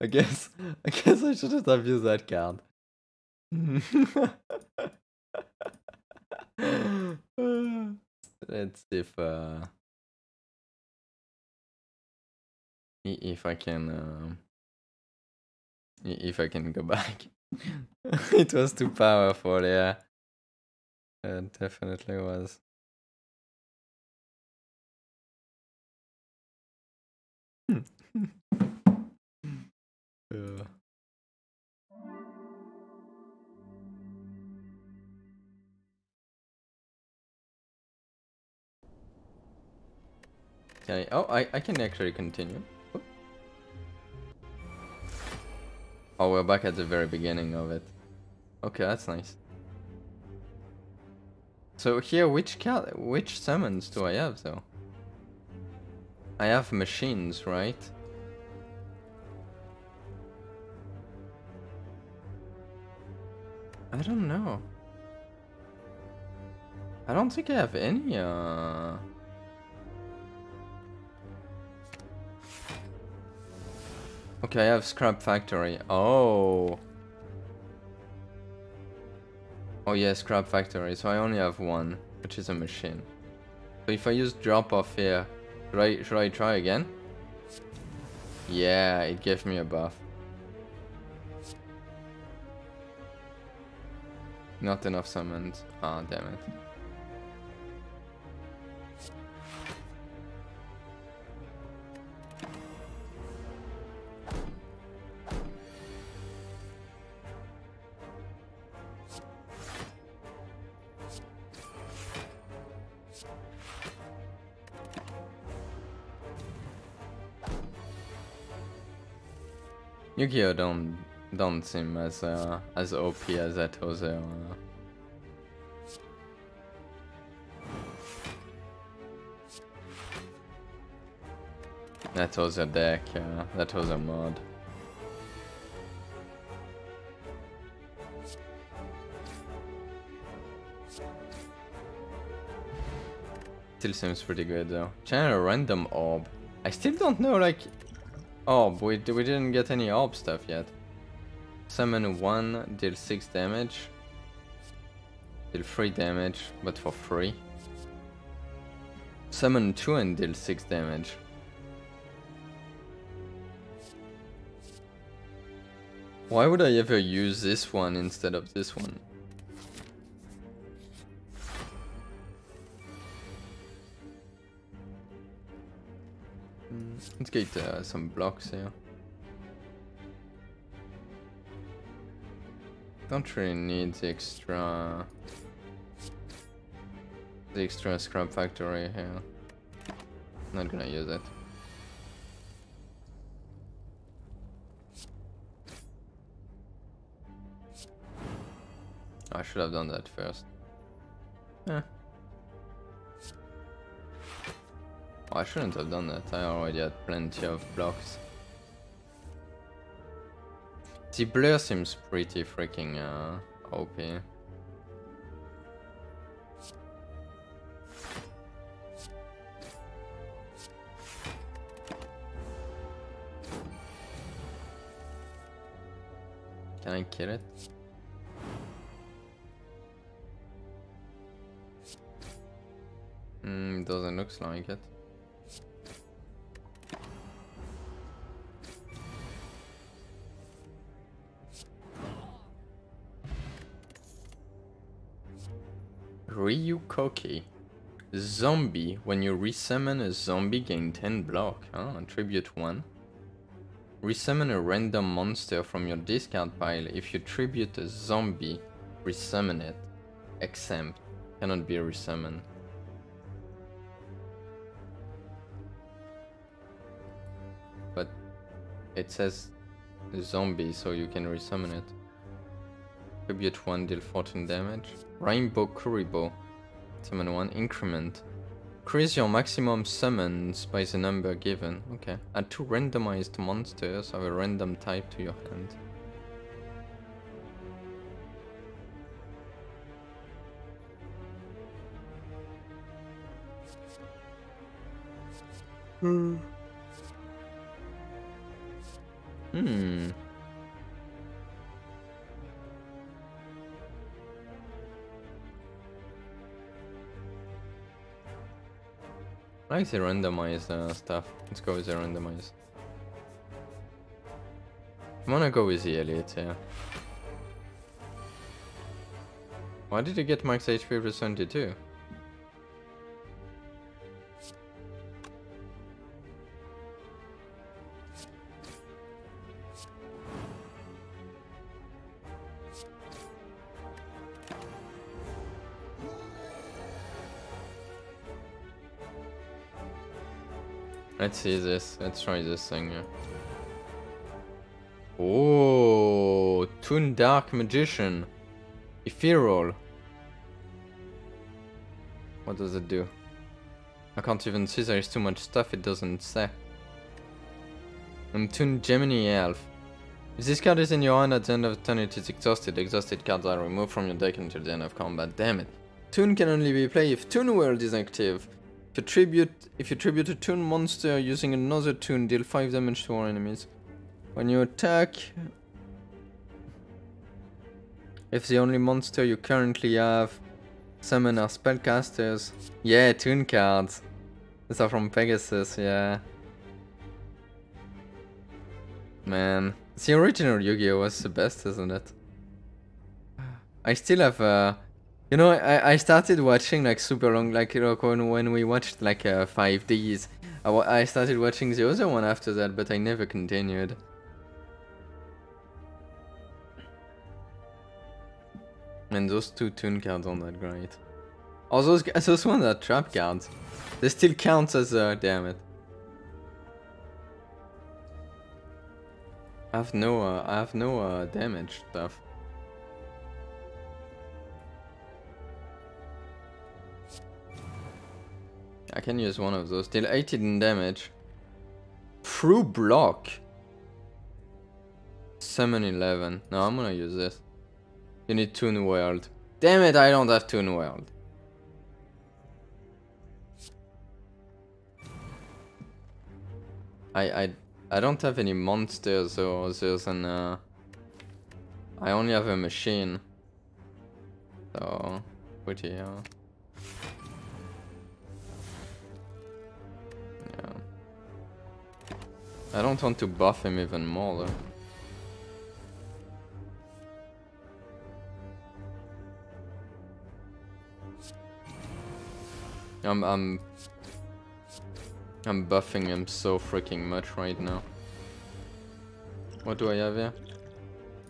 Speaker 1: I guess I guess I shouldn't have used that card. Let's see if uh if I can uh, if I can go back. it was too powerful, yeah. It definitely was. yeah. Can I, oh, I, I can actually continue. Oh, we're back at the very beginning of it. Okay, that's nice. So here, which cal which summons do I have though? I have machines, right? I don't know. I don't think I have any, uh... Okay, I have Scrap Factory. Oh. Oh yeah, Scrap Factory, so I only have one, which is a machine. So if I use drop off here, should I, should I try again? Yeah, it gave me a buff. Not enough summons. Ah, oh, damn it. Yu-Gi-Oh don't don't seem as uh, as OP as that Jose. Uh, that was a deck, yeah. that was a mod. still seems pretty good though. Channel random orb. I still don't know like... Oh, orb, we, we didn't get any orb stuff yet. Summon 1, deal 6 damage. Deal 3 damage, but for free. Summon 2 and deal 6 damage. Why would I ever use this one instead of this one? Mm, let's get uh, some blocks here. Don't really need the extra... The extra scrap factory here. Not gonna use it. I should have done that first. Eh. Oh, I shouldn't have done that, I already had plenty of blocks. The blur seems pretty freaking uh, OP. Can I kill it? Hmm, doesn't look like it. Ryukoki. Zombie. When you resummon a zombie, gain 10 block. Oh, tribute 1. Resummon a random monster from your discard pile. If you tribute a zombie, resummon it. Exempt. Cannot be resummoned. But it says zombie, so you can resummon it. Tribute 1, deal 14 damage. Rainbow Kuriboh. Summon 1, increment. Increase your maximum summons by the number given. Okay. Add two randomized monsters of a random type to your hand. Hmm. Hmm. I like the randomized uh, stuff. Let's go with the randomized. I'm gonna go with the elite, yeah. Why did you get max HP plus 22? Let's see this. Let's try this thing. Oh, Toon Dark Magician. Ethereal. What does it do? I can't even see, there's too much stuff it doesn't say. And Toon Gemini Elf. If this card is in your hand at the end of the turn it is exhausted, exhausted cards are removed from your deck until the end of combat. Damn it. Toon can only be played if Toon World is active. If you tribute if you tribute a Toon monster using another Toon, deal 5 damage to all enemies. When you attack, if the only monster you currently have summon are spellcasters. Yeah, Toon cards. These are from Pegasus, yeah. Man, the original Yu-Gi-Oh was the best, isn't it? I still have uh, you know, I, I started watching like super long, like when, when we watched like uh, 5Ds, I, I started watching the other one after that, but I never continued. And those two Toon cards aren't that great. Oh, those, those ones are trap cards. They still count as, uh, damn it. I have no, uh, I have no uh, damage stuff. I can use one of those. Deal 18 damage. Through block. Summon 11. No, I'm gonna use this. You need Toon World. Damn it, I don't have Toon World. I, I, I don't have any monsters or there's an... Uh, I only have a machine. So, pretty. Uh, I don't want to buff him even more though. I'm I'm I'm buffing him so freaking much right now. What do I have here?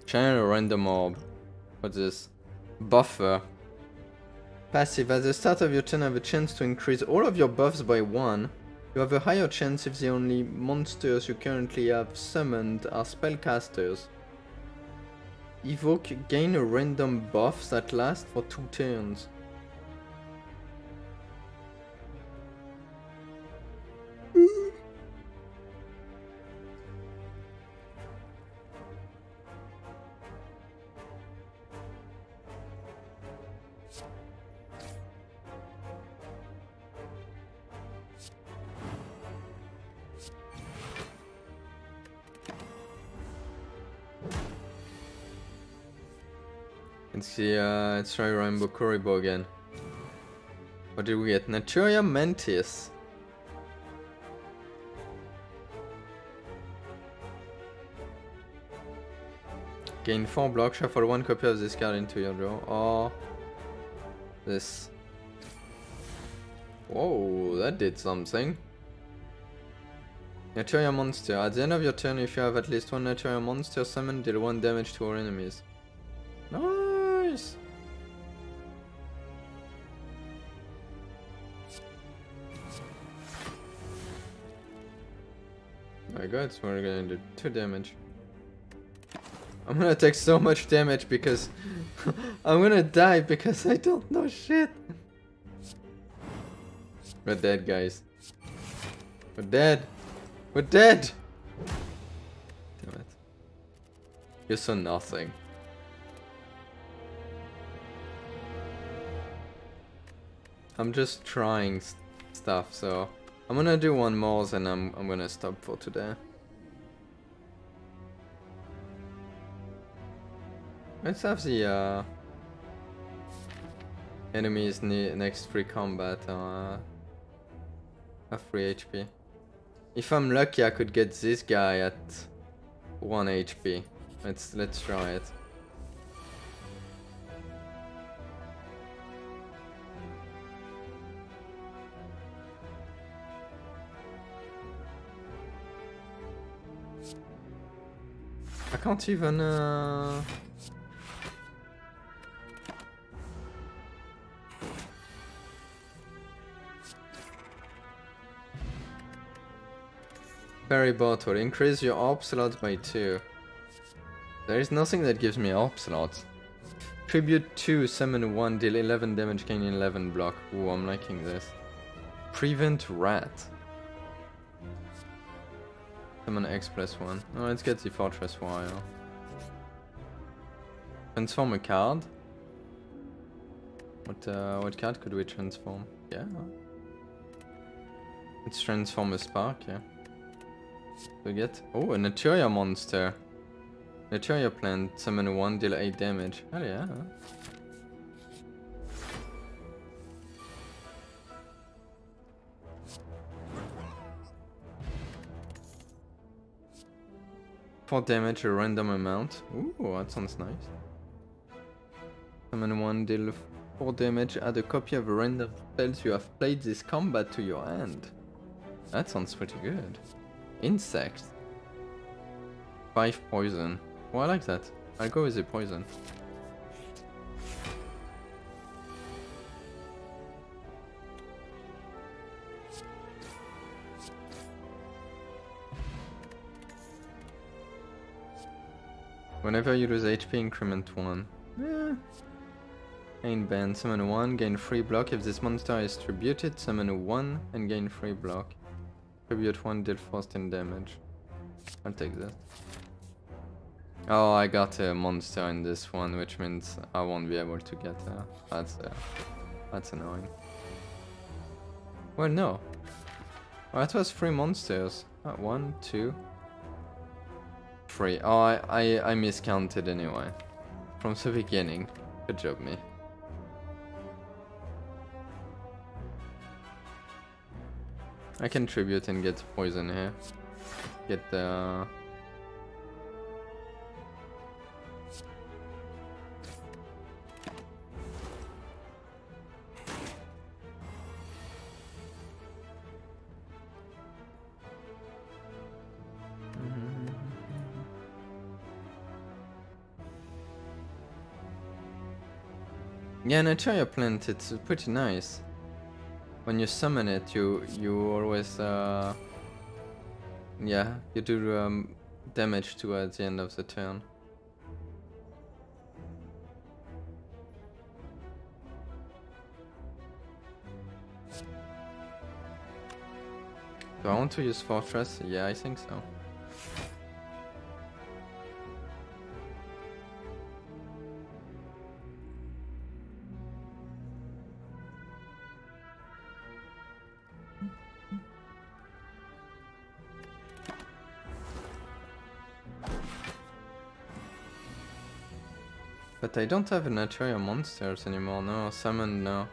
Speaker 1: Channel random orb. What's this? Buffer. Passive. At the start of your turn, have a chance to increase all of your buffs by one. You have a higher chance if the only monsters you currently have summoned are spellcasters. Evoke, gain a random buff that lasts for two turns. Let's uh, let's try Rainbow Kuriboh again. What did we get? Naturia Mantis. Gain 4 block, shuffle 1 copy of this card into your draw, or this. Whoa, that did something. Naturia Monster. At the end of your turn, if you have at least one Naturia Monster summoned, deal 1 damage to all enemies. Nice! My god, so we're gonna do 2 damage. I'm gonna take so much damage because I'm gonna die because I don't know shit. We're dead, guys. We're dead. We're dead. Damn it. You're so nothing. I'm just trying st stuff, so I'm gonna do one more and I'm I'm gonna stop for today. Let's have the uh, enemies ne next free combat uh, have free HP. If I'm lucky, I could get this guy at one HP. Let's let's try it. Can't even uh Fairy bottle. Increase your AWP slots by 2. There is nothing that gives me AWP slots. Tribute 2, summon 1, deal 11 damage, gain 11 block. Ooh, I'm liking this. Prevent rat. Summon X plus 1. Oh, let's get the Fortress Warrior. Transform a card. What uh, what card could we transform? Yeah. Let's transform a Spark, yeah. We get... Oh, a Naturia monster. Naturia plant, summon 1, deal 8 damage. Oh yeah. For damage, a random amount. Ooh, that sounds nice. Summon 1, deal 4 damage, add a copy of a random spells you have played this combat to your hand. That sounds pretty good. Insect. 5 poison. Oh, I like that. I'll go with the poison. Whenever you lose HP, increment 1. Yeah. Gain band, summon 1, gain free block. If this monster is tributed, summon 1 and gain free block. Tribute 1, deal 14 damage. I'll take that. Oh, I got a monster in this one, which means I won't be able to get uh, That's, uh, that's annoying. Well, no. Oh, that was three monsters. Uh, one, two, three. Oh, I, I, I miscounted anyway. From the beginning. Good job, me. I can tribute and get poison here. Get the... Yeah, Naturia plant, it's pretty nice. When you summon it, you you always uh, yeah, you do um, damage towards the end of the turn. Do I want to use Fortress? Yeah, I think so. But I don't have Naturia monsters anymore, no. Summon, no.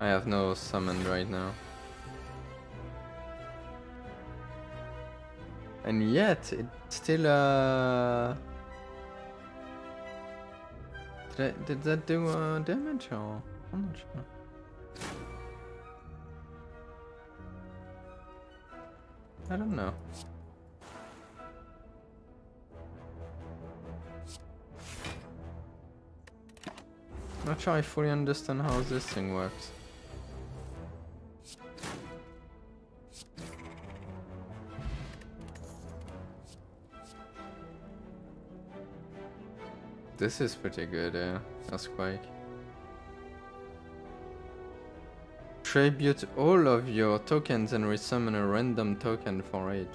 Speaker 1: I have no summon right now. And yet, it still uh... Did, did that do uh, damage or? I'm not sure. I don't know. Not sure I fully understand how this thing works. This is pretty good, uh, yeah. Earthquake. Tribute all of your tokens and resummon a random token for each.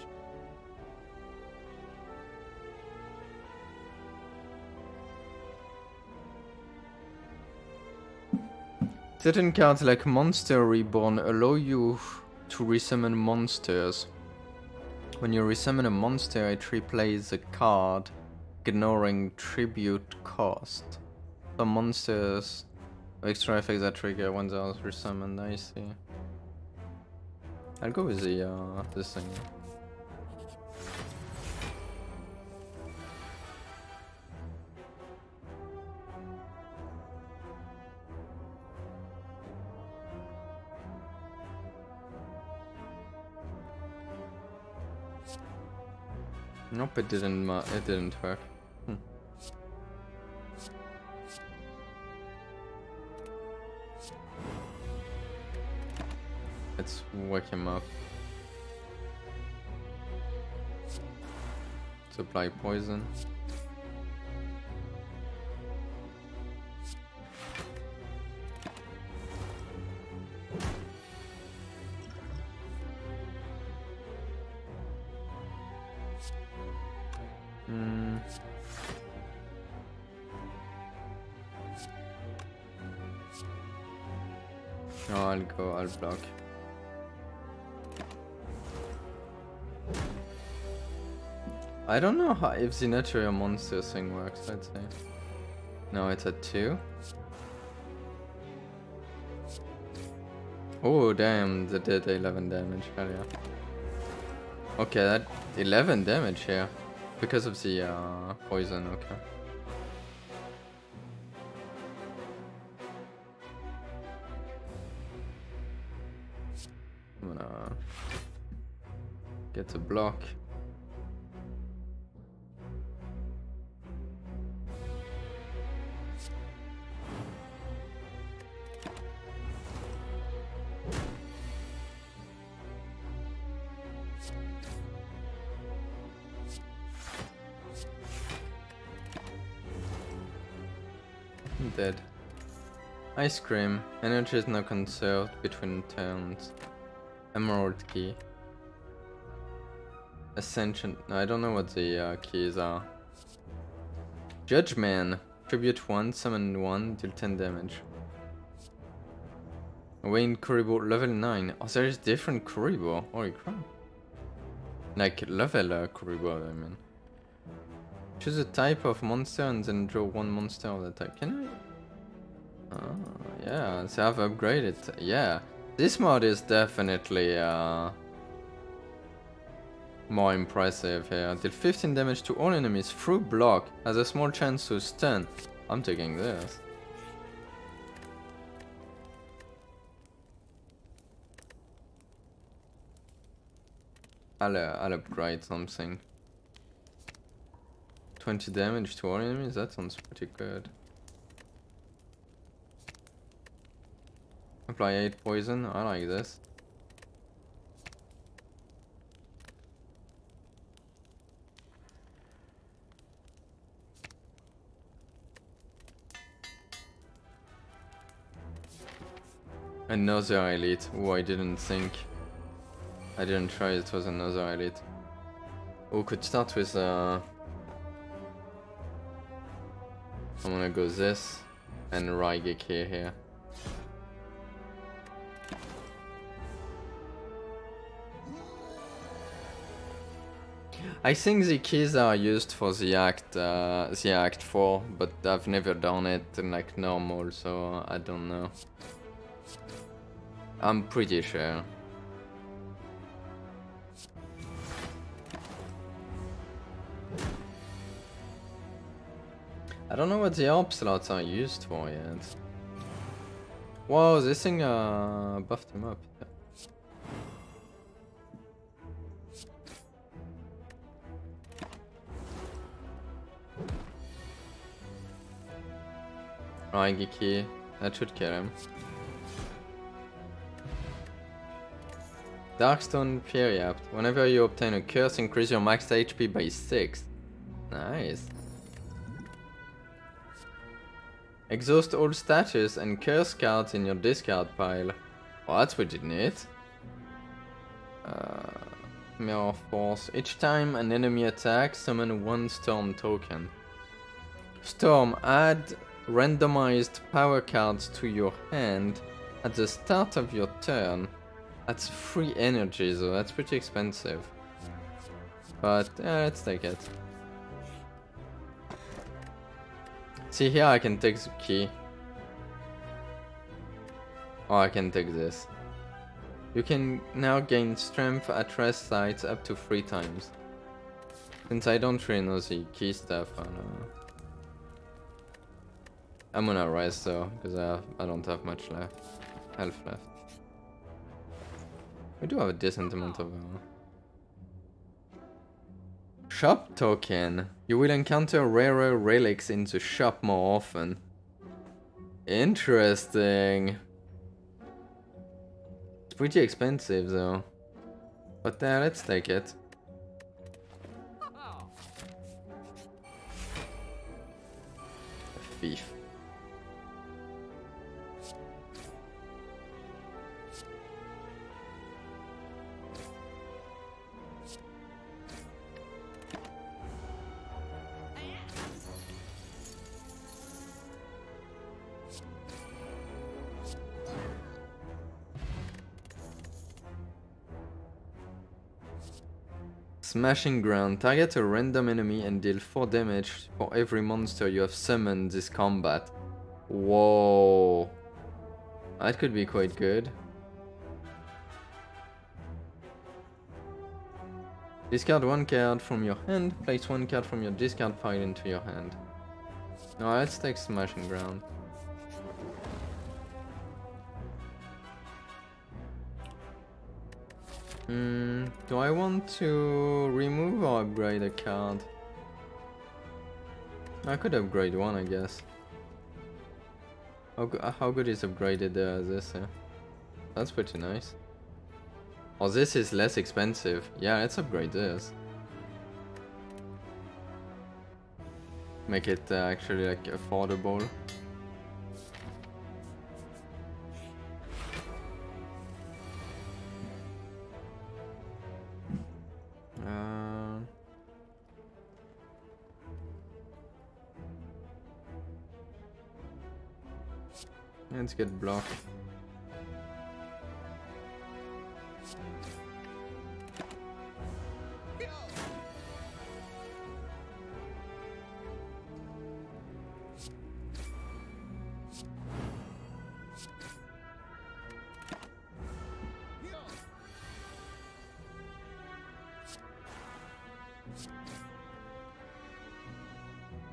Speaker 1: Certain cards like Monster Reborn allow you to resummon monsters. When you resummon a monster, it replays a card ignoring tribute cost. The monsters extra effects that trigger when they are resummoned, I see. I'll go with the uh this thing. Nope, it didn't. it didn't work. Wake him up. Supply poison. I don't know how if the Naturia monster thing works, I'd say. No, it's at 2. Oh damn, that did 11 damage. Okay, that 11 damage here. Because of the uh, poison, okay. I'm gonna get a block. Ice cream. Energy is now conserved between turns. Emerald key. Ascension. No, I don't know what the uh, keys are. Judge Man. Tribute 1, summon 1, deal 10 damage. Wayne Kuriboh, level 9. Oh, there is different Kuriboh. Holy crap. Like, level uh, Kuriboh, I mean. Choose a type of monster and then draw one monster of that type. Can I? Oh, yeah, so I've upgraded. Yeah, this mod is definitely uh, more impressive here. Deal 15 damage to all enemies through block. Has a small chance to stun. I'm taking this. I'll, uh, I'll upgrade something. 20 damage to all enemies? That sounds pretty good. Apply 8 poison? I like this. Another elite. Oh, I didn't think. I didn't try it was another elite. Oh, could start with uh, I'm gonna go this and Raigeki here. I think the keys are used for the act, uh, the act 4, but I've never done it like normal, so I don't know. I'm pretty sure. I don't know what the AWP slots are used for yet. Whoa, this thing uh, buffed him up. Raigeki, that should kill him. Darkstone Periapt. Whenever you obtain a curse, increase your max HP by 6. Nice. Exhaust all statues and curse cards in your discard pile. Well, that's pretty need. Uh, Mirror Force. Each time an enemy attacks, summon one Storm token. Storm, add randomized power cards to your hand at the start of your turn. That's free energy, so That's pretty expensive. But, yeah, let's take it. See here I can take the key. Or I can take this. You can now gain strength at rest sites up to three times. Since I don't really know the key stuff, I I'm gonna rest though, because I, I don't have much left. Health left. We do have a decent amount of... Uh, Shop token. You will encounter rarer relics in the shop more often. Interesting. It's pretty expensive though. But uh, let's take it. Thief. Smashing Ground. Target a random enemy and deal 4 damage for every monster you have summoned this combat. Whoa. That could be quite good. Discard one card from your hand, place one card from your discard pile into your hand. Now let's take Smashing Ground. Hmm, do I want to remove or upgrade a card? I could upgrade one, I guess. How, how good is upgraded uh, this? Uh? That's pretty nice. Oh, this is less expensive. Yeah, let's upgrade this. Make it uh, actually like affordable. Let's get blocked.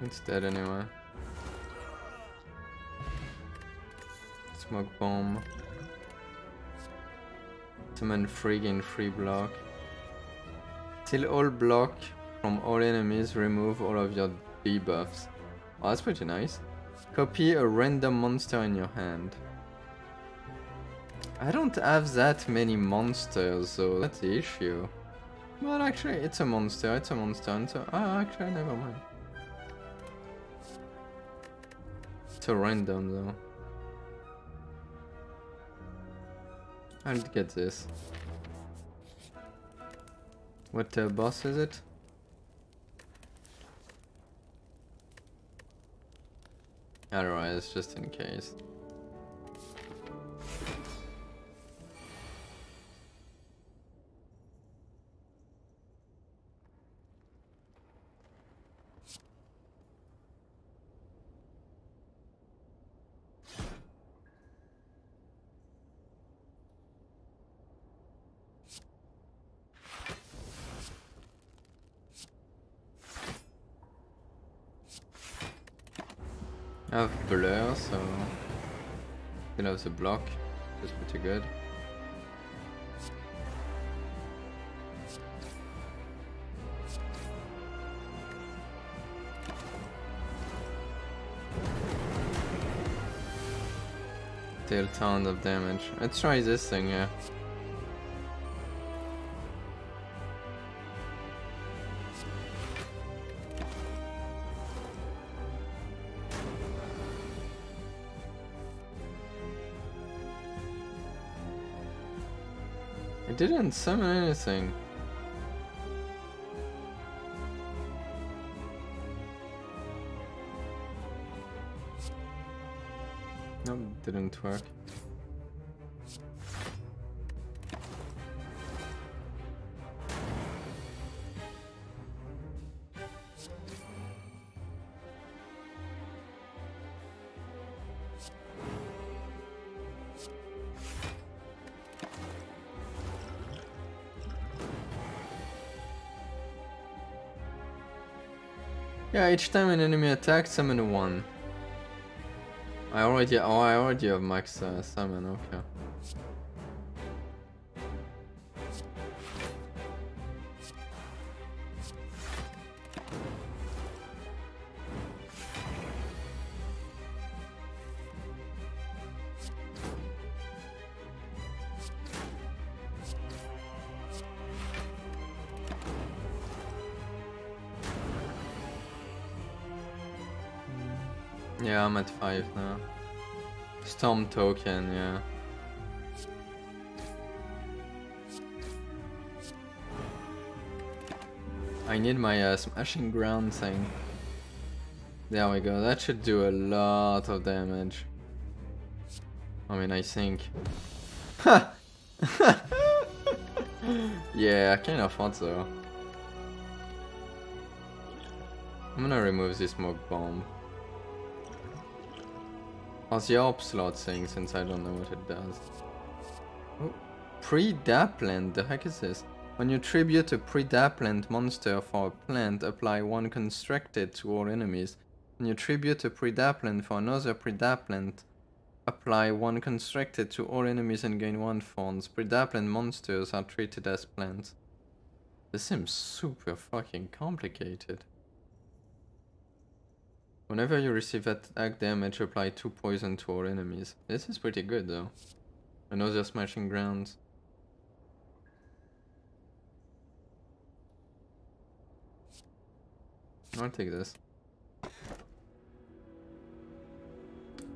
Speaker 1: It's dead anyway. Smoke bomb. Summon friggin' free block. Till all block from all enemies, remove all of your debuffs. Oh, that's pretty nice. Copy a random monster in your hand. I don't have that many monsters, so that's the issue. Well, actually, it's a monster, it's a monster, and so... Oh, actually, never mind. It's a random though. I'll get this. What uh, boss is it? Otherwise, just in case. Block, is pretty good. Deal tons of damage. Let's try this thing here. It didn't summon anything. Nope, didn't work. Each time an enemy attacks, summon one. I already, oh, I already have max uh, summon. Okay. 5 now. Storm token, yeah. I need my uh, smashing ground thing. There we go, that should do a lot of damage. I mean, I think. yeah, I kind of thought so. I'm gonna remove this smoke bomb. How's the ARP slot thing since I don't know what it does? Oh, Predaplant, the heck is this? When you tribute a Predaplant monster for a plant, apply one constructed to all enemies. When you tribute a Predaplant for another Predaplant, apply one constructed to all enemies and gain one thorns. Predaplant monsters are treated as plants. This seems super fucking complicated. Whenever you receive attack damage, apply 2 poison to all enemies. This is pretty good though. Another smashing ground. I'll take this.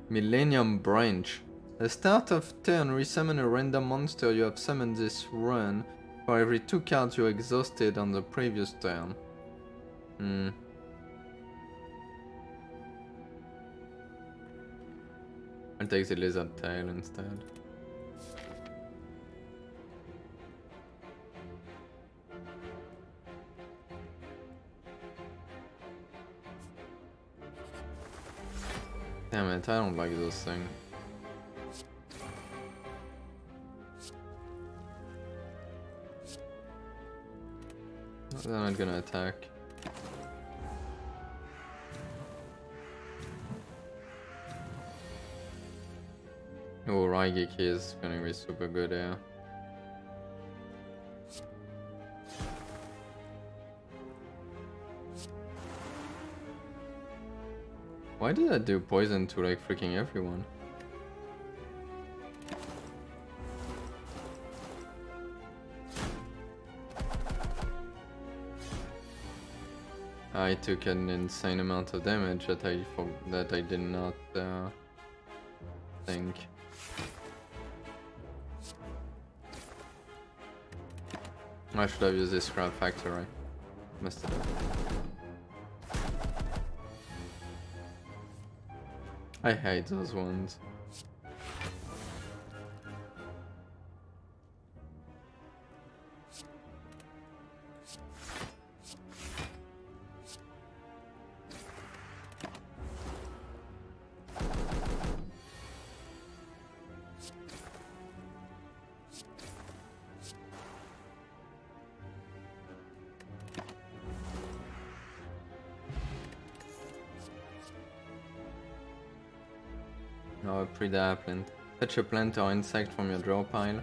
Speaker 1: Millennium Branch. At the start of turn, resummon a random monster you have summoned this run for every two cards you exhausted on the previous turn. Hmm. I'll take the lizard tail instead. Damn it, I don't like this thing. They're not gonna attack. Oh, Raigeki is gonna be super good, yeah. Why did I do poison to like freaking everyone? I took an insane amount of damage that I that I did not uh, think. I should have used this scrap factory. Messed it. I hate those ones. Predaplant. Fetch a plant or insect from your draw pile.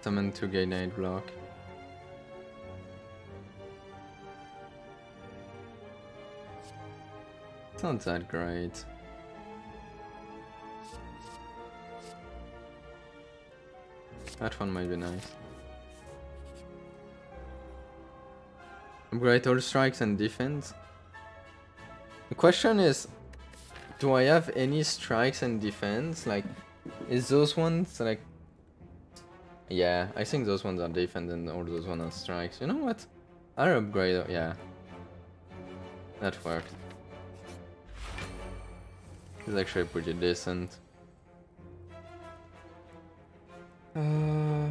Speaker 1: Summon two grenade block. It's not that great. That one might be nice. Upgrade all strikes and defense. The question is, do I have any strikes and defense? Like, is those ones like... Yeah, I think those ones are defense and all those ones are strikes. You know what? I'll upgrade, yeah. That worked. It's actually pretty decent. Uh...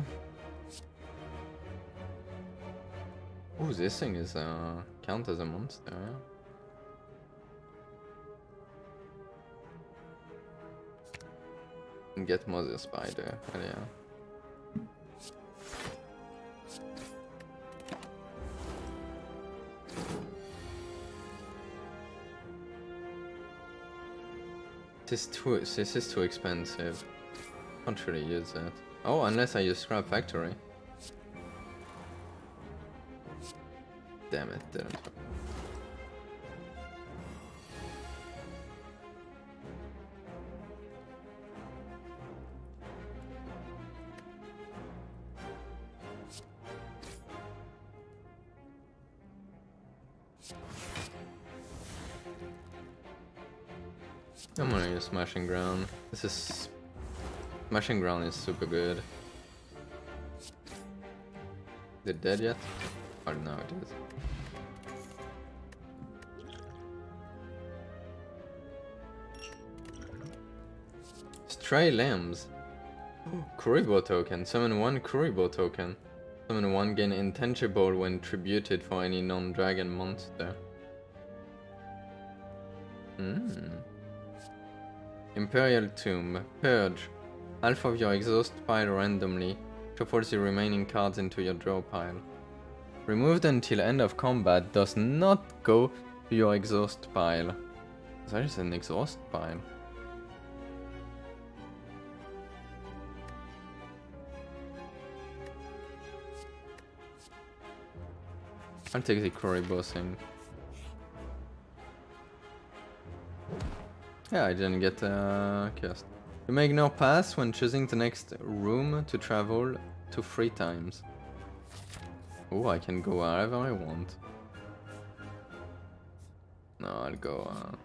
Speaker 1: Oh, this thing is uh, count as a monster, yeah? Get Mother Spider, hell yeah. This is too this is too expensive. Can't really use that. Oh, unless I use Scrap Factory. Damn it, didn't. Smashing Ground. This is... Smashing Ground is super good. Is it dead yet? Oh no, it is. Stray Lambs. Kuriboh token. Summon one Kuriboh token. Summon one gain intangible when tributed for any non-dragon monster. Hmm. Imperial Tomb. Purge. Half of your exhaust pile randomly. Shuffle the remaining cards into your draw pile. Removed until end of combat does not go to your exhaust pile. That is an exhaust pile. I'll take the Kuriboh thing. Yeah, I didn't get uh, cast. You make no pass when choosing the next room to travel to three times. Oh, I can go wherever I want. No, I'll go... Uh...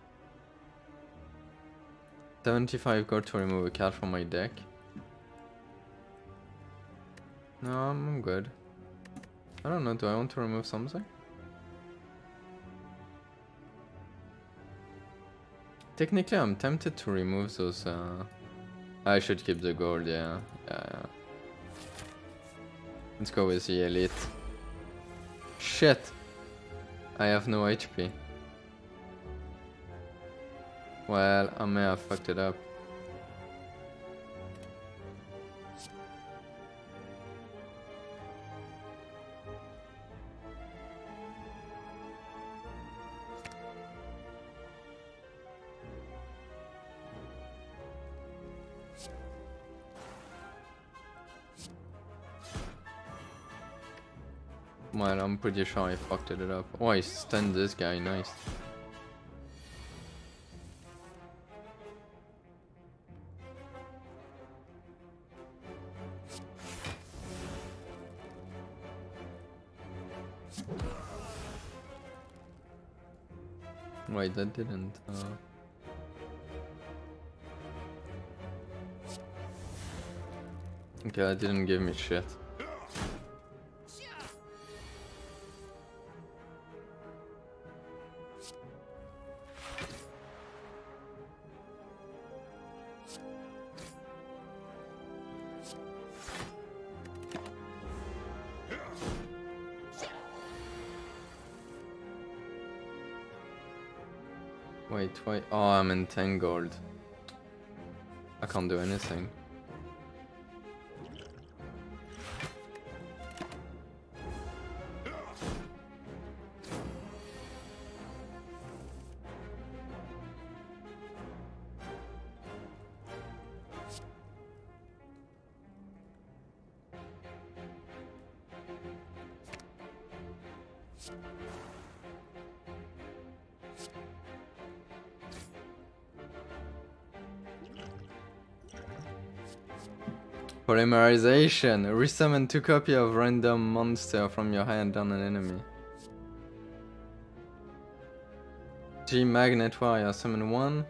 Speaker 1: 75 gold to remove a card from my deck. No, I'm good. I don't know, do I want to remove something? Technically, I'm tempted to remove those. Uh... I should keep the gold, yeah. yeah, yeah. Let's go with the elite. Shit! I have no HP. Well, I may have fucked it up. Pretty sure I fucked it up. Oh, I stunned this guy, nice. Wait, that didn't... Uh... Okay, that didn't give me shit. Entangled. I can't do anything. Polymerization. Resummon two copy of random monster from your hand on an enemy. G Magnet Warrior. Summon one.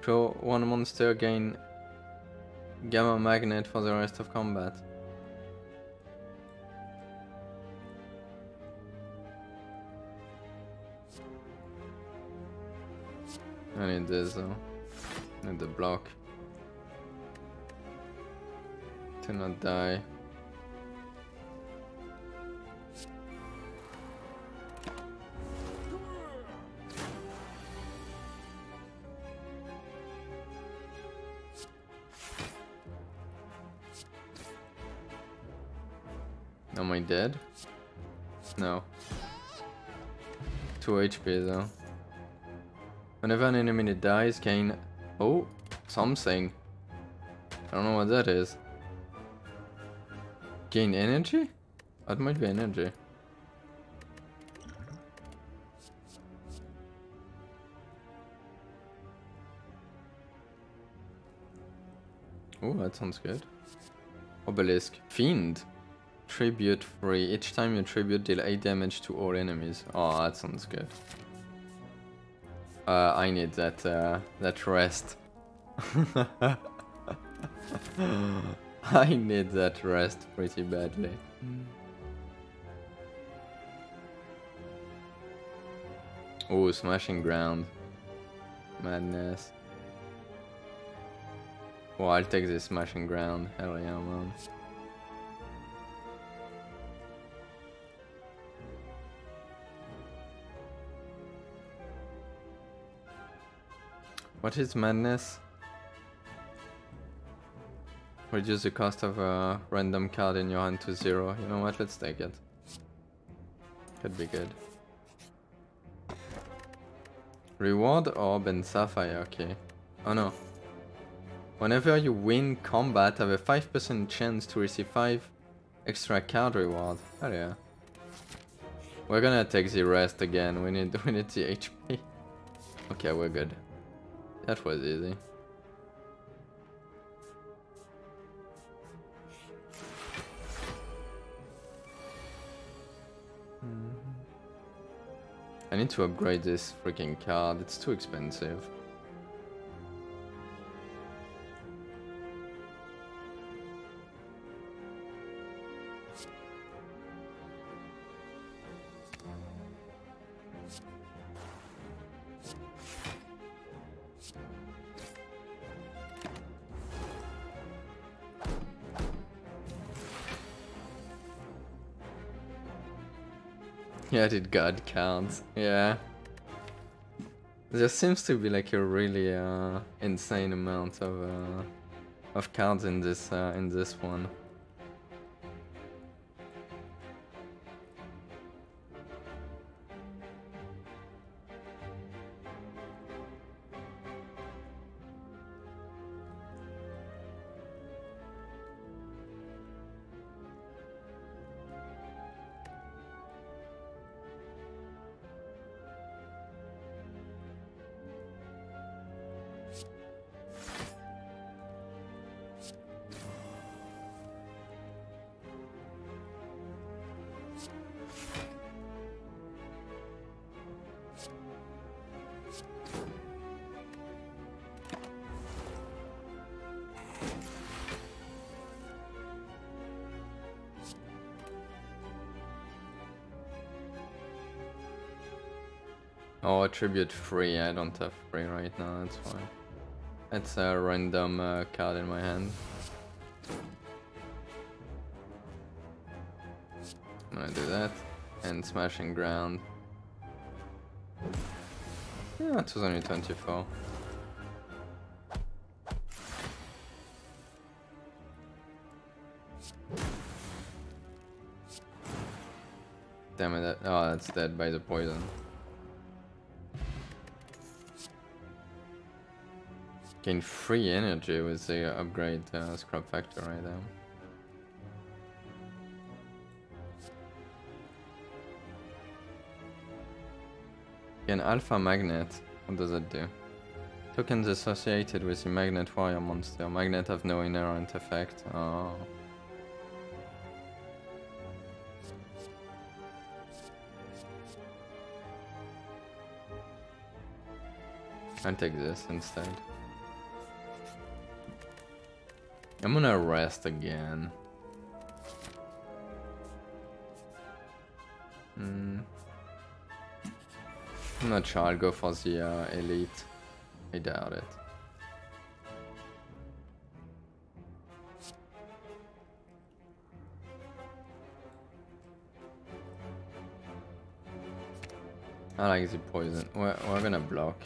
Speaker 1: Draw one monster, gain Gamma Magnet for the rest of combat. I need this though. Need the block. To not die. Am I dead? No. 2 HP though. Whenever an enemy dies, gain... Oh, something. I don't know what that is. Gain energy? That might be energy. Oh, that sounds good. Obelisk. Fiend. Tribute free. Each time you tribute, deal 8 damage to all enemies. Oh, that sounds good. Uh, I need that, uh, that rest. I need that rest pretty badly. Oh, smashing ground. Madness. Oh, I'll take this smashing ground. Hell yeah, man. What is madness? Reduce the cost of a random card in your hand to zero. You know what? Let's take it. Could be good. Reward orb and sapphire. Okay. Oh no. Whenever you win combat, have a 5% chance to receive 5 extra card reward. Oh yeah. We're gonna take the rest again. We need we need the HP. Okay, we're good. That was easy. I need to upgrade this freaking card, it's too expensive. Yeah, did God count? Yeah. There seems to be like a really uh, insane amount of uh, of cards in this uh, in this one. Attribute free. I don't have free right now. That's fine. It's a random uh, card in my hand. I'm gonna do that. And smashing ground. Yeah, it was only 24. Damn it, that, oh, that's dead by the poison. Gain free energy with the upgrade uh, scrub factor right there. Gain alpha magnet. What does it do? Tokens associated with the magnet warrior monster. Magnet have no inherent effect. Oh. I'll take this instead. I'm gonna rest again. Hmm. I'm not sure, I'll go for the uh, elite. I doubt it. I like the poison. We're, we're gonna block.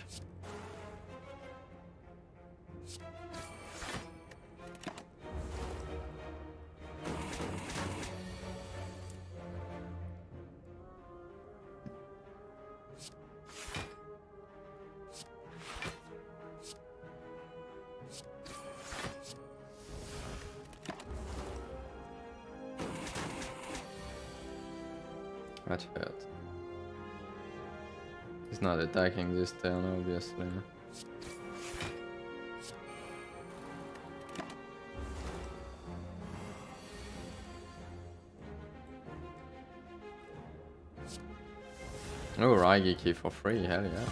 Speaker 1: Oh, Raigeki for free, hell yeah.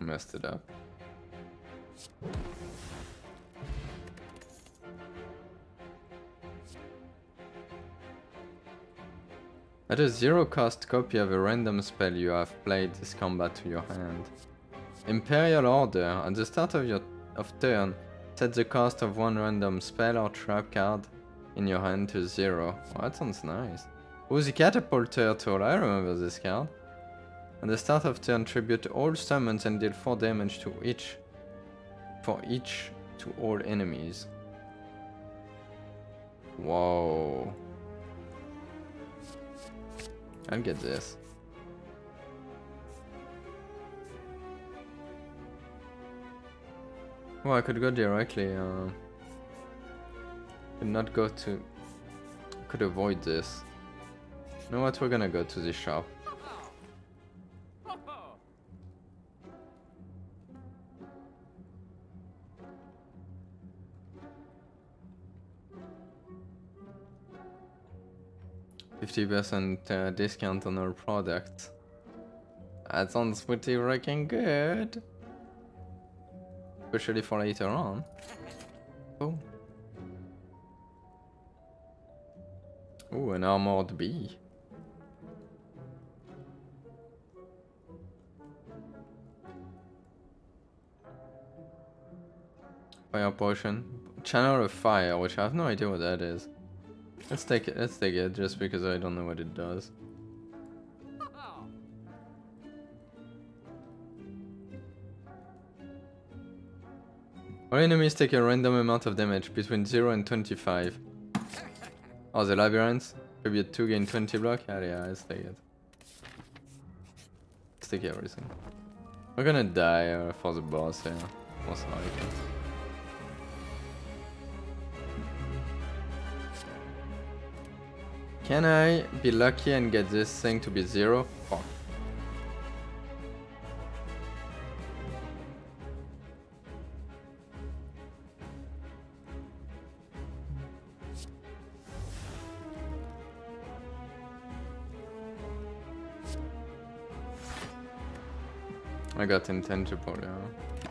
Speaker 1: I messed it up. Add a zero cost copy of a random spell you have played this combat to your hand. Imperial Order. At the start of your of turn, set the cost of one random spell or trap card in your hand to zero. That sounds nice. Oh, the Catapult Turtle. I remember this card. At the start of turn, tribute all summons and deal 4 damage to each for each to all enemies. Whoa. I'll get this. Well, I could go directly, uh, could not go to, could avoid this. You know what, we're gonna go to the shop. Fifty percent uh, discount on our product. That sounds pretty freaking good. Especially for later on. Oh. Oh, an armored bee. Fire potion. Channel of fire, which I have no idea what that is. Let's take it, let's take it, just because I don't know what it does. All enemies take a random amount of damage between 0 and 25. Oh, the labyrinth? Tribute 2 gain 20 block? Yeah, yeah, let's take it. Let's take everything. We're gonna die uh, for the boss, yeah. Most likely. Can I be lucky and get this thing to be zero? Fuck. Got intangible, yeah.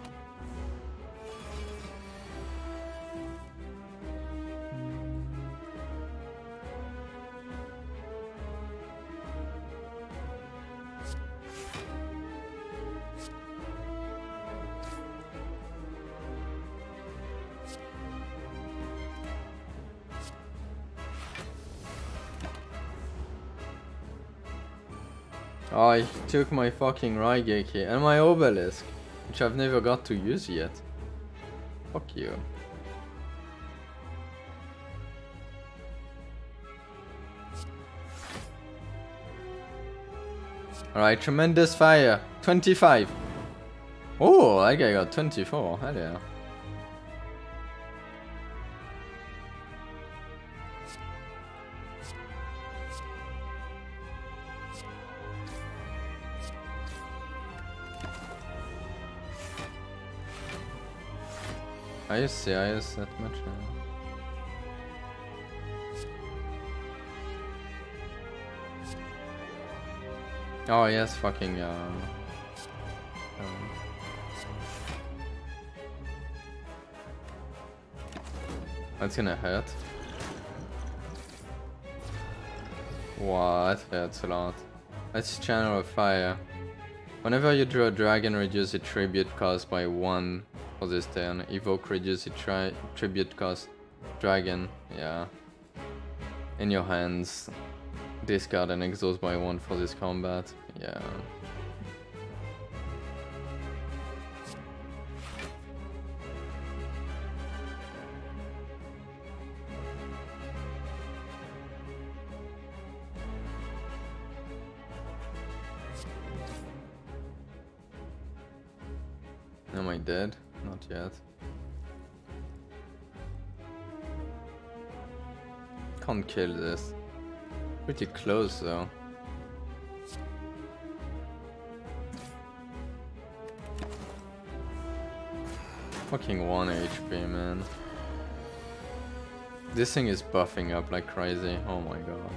Speaker 1: Took my fucking Raigeki and my Obelisk, which I've never got to use yet. Fuck you. Alright, tremendous fire. 25. Oh, that guy got 24. Hell yeah. I use the I use that much. Uh... Oh yes, fucking uh. That's gonna hurt. What? Hurts a lot. Let's channel of fire. Whenever you draw a dragon, reduce the tribute cost by one for this turn. Evoke reduce tri tribute cost. Dragon, yeah. In your hands. Discard and exhaust by one for this combat. Yeah. Kill this. Pretty close though. Fucking 1 HP, man. This thing is buffing up like crazy. Oh my god.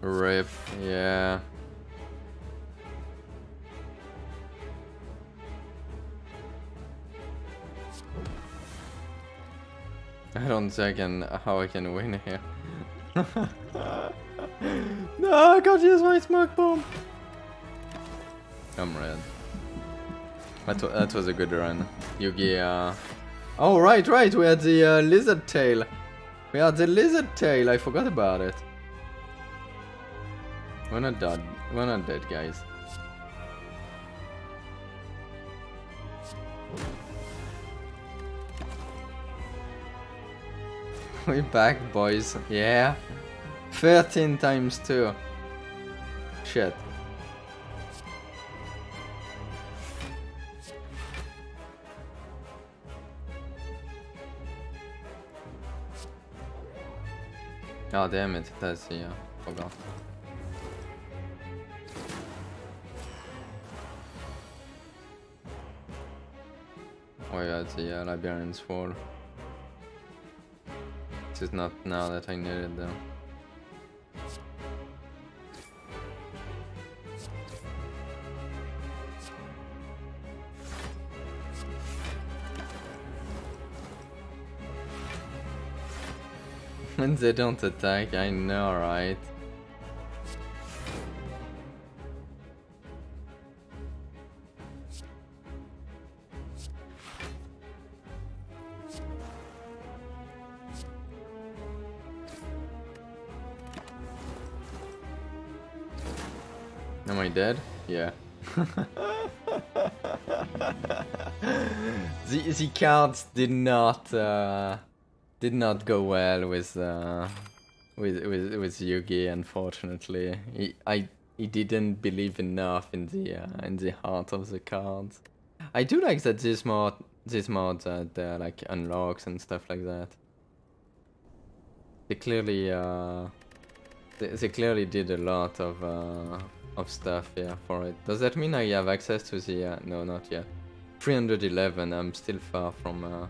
Speaker 1: Rip, yeah. I don't think I can, how I can win here. no, I can't use my smoke bomb. I'm red. That, that was a good run. Yugi, uh... Oh, right, right, we had the uh, lizard tail. We had the lizard tail, I forgot about it. We're not dead. We're not dead, guys. We're back, boys. Yeah. 13 times 2. Shit. Oh damn it, that's yeah, forgot. Oh yeah, it's a uh, Liberian sword. This is not now that I need it though. when they don't attack, I know, right? the the cards did not uh, did not go well with uh, with with with Yugi. Unfortunately, he I he didn't believe enough in the uh, in the heart of the cards. I do like that this mod this mod uh, like unlocks and stuff like that. They clearly uh, they, they clearly did a lot of uh, of stuff yeah for it. Does that mean I have access to the uh, no not yet. 311 I'm still far from uh,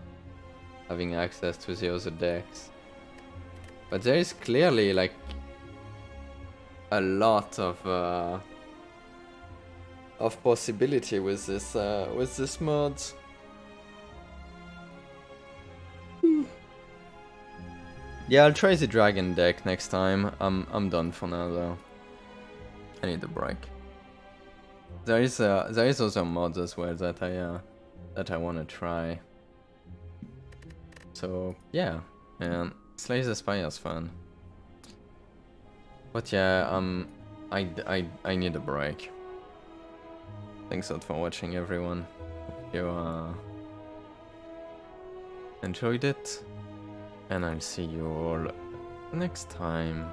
Speaker 1: having access to the other decks. But there is clearly like a lot of uh, of possibility with this uh, with this mod. yeah, I'll try the dragon deck next time. I'm I'm done for now though. I need a break. There is uh, there is also mods as well that I uh, that I want to try. So yeah, um, Slay the Spire's fun. But yeah, um, I, I, I need a break. Thanks a lot for watching everyone. Hope you uh, enjoyed it. And I'll see you all next time.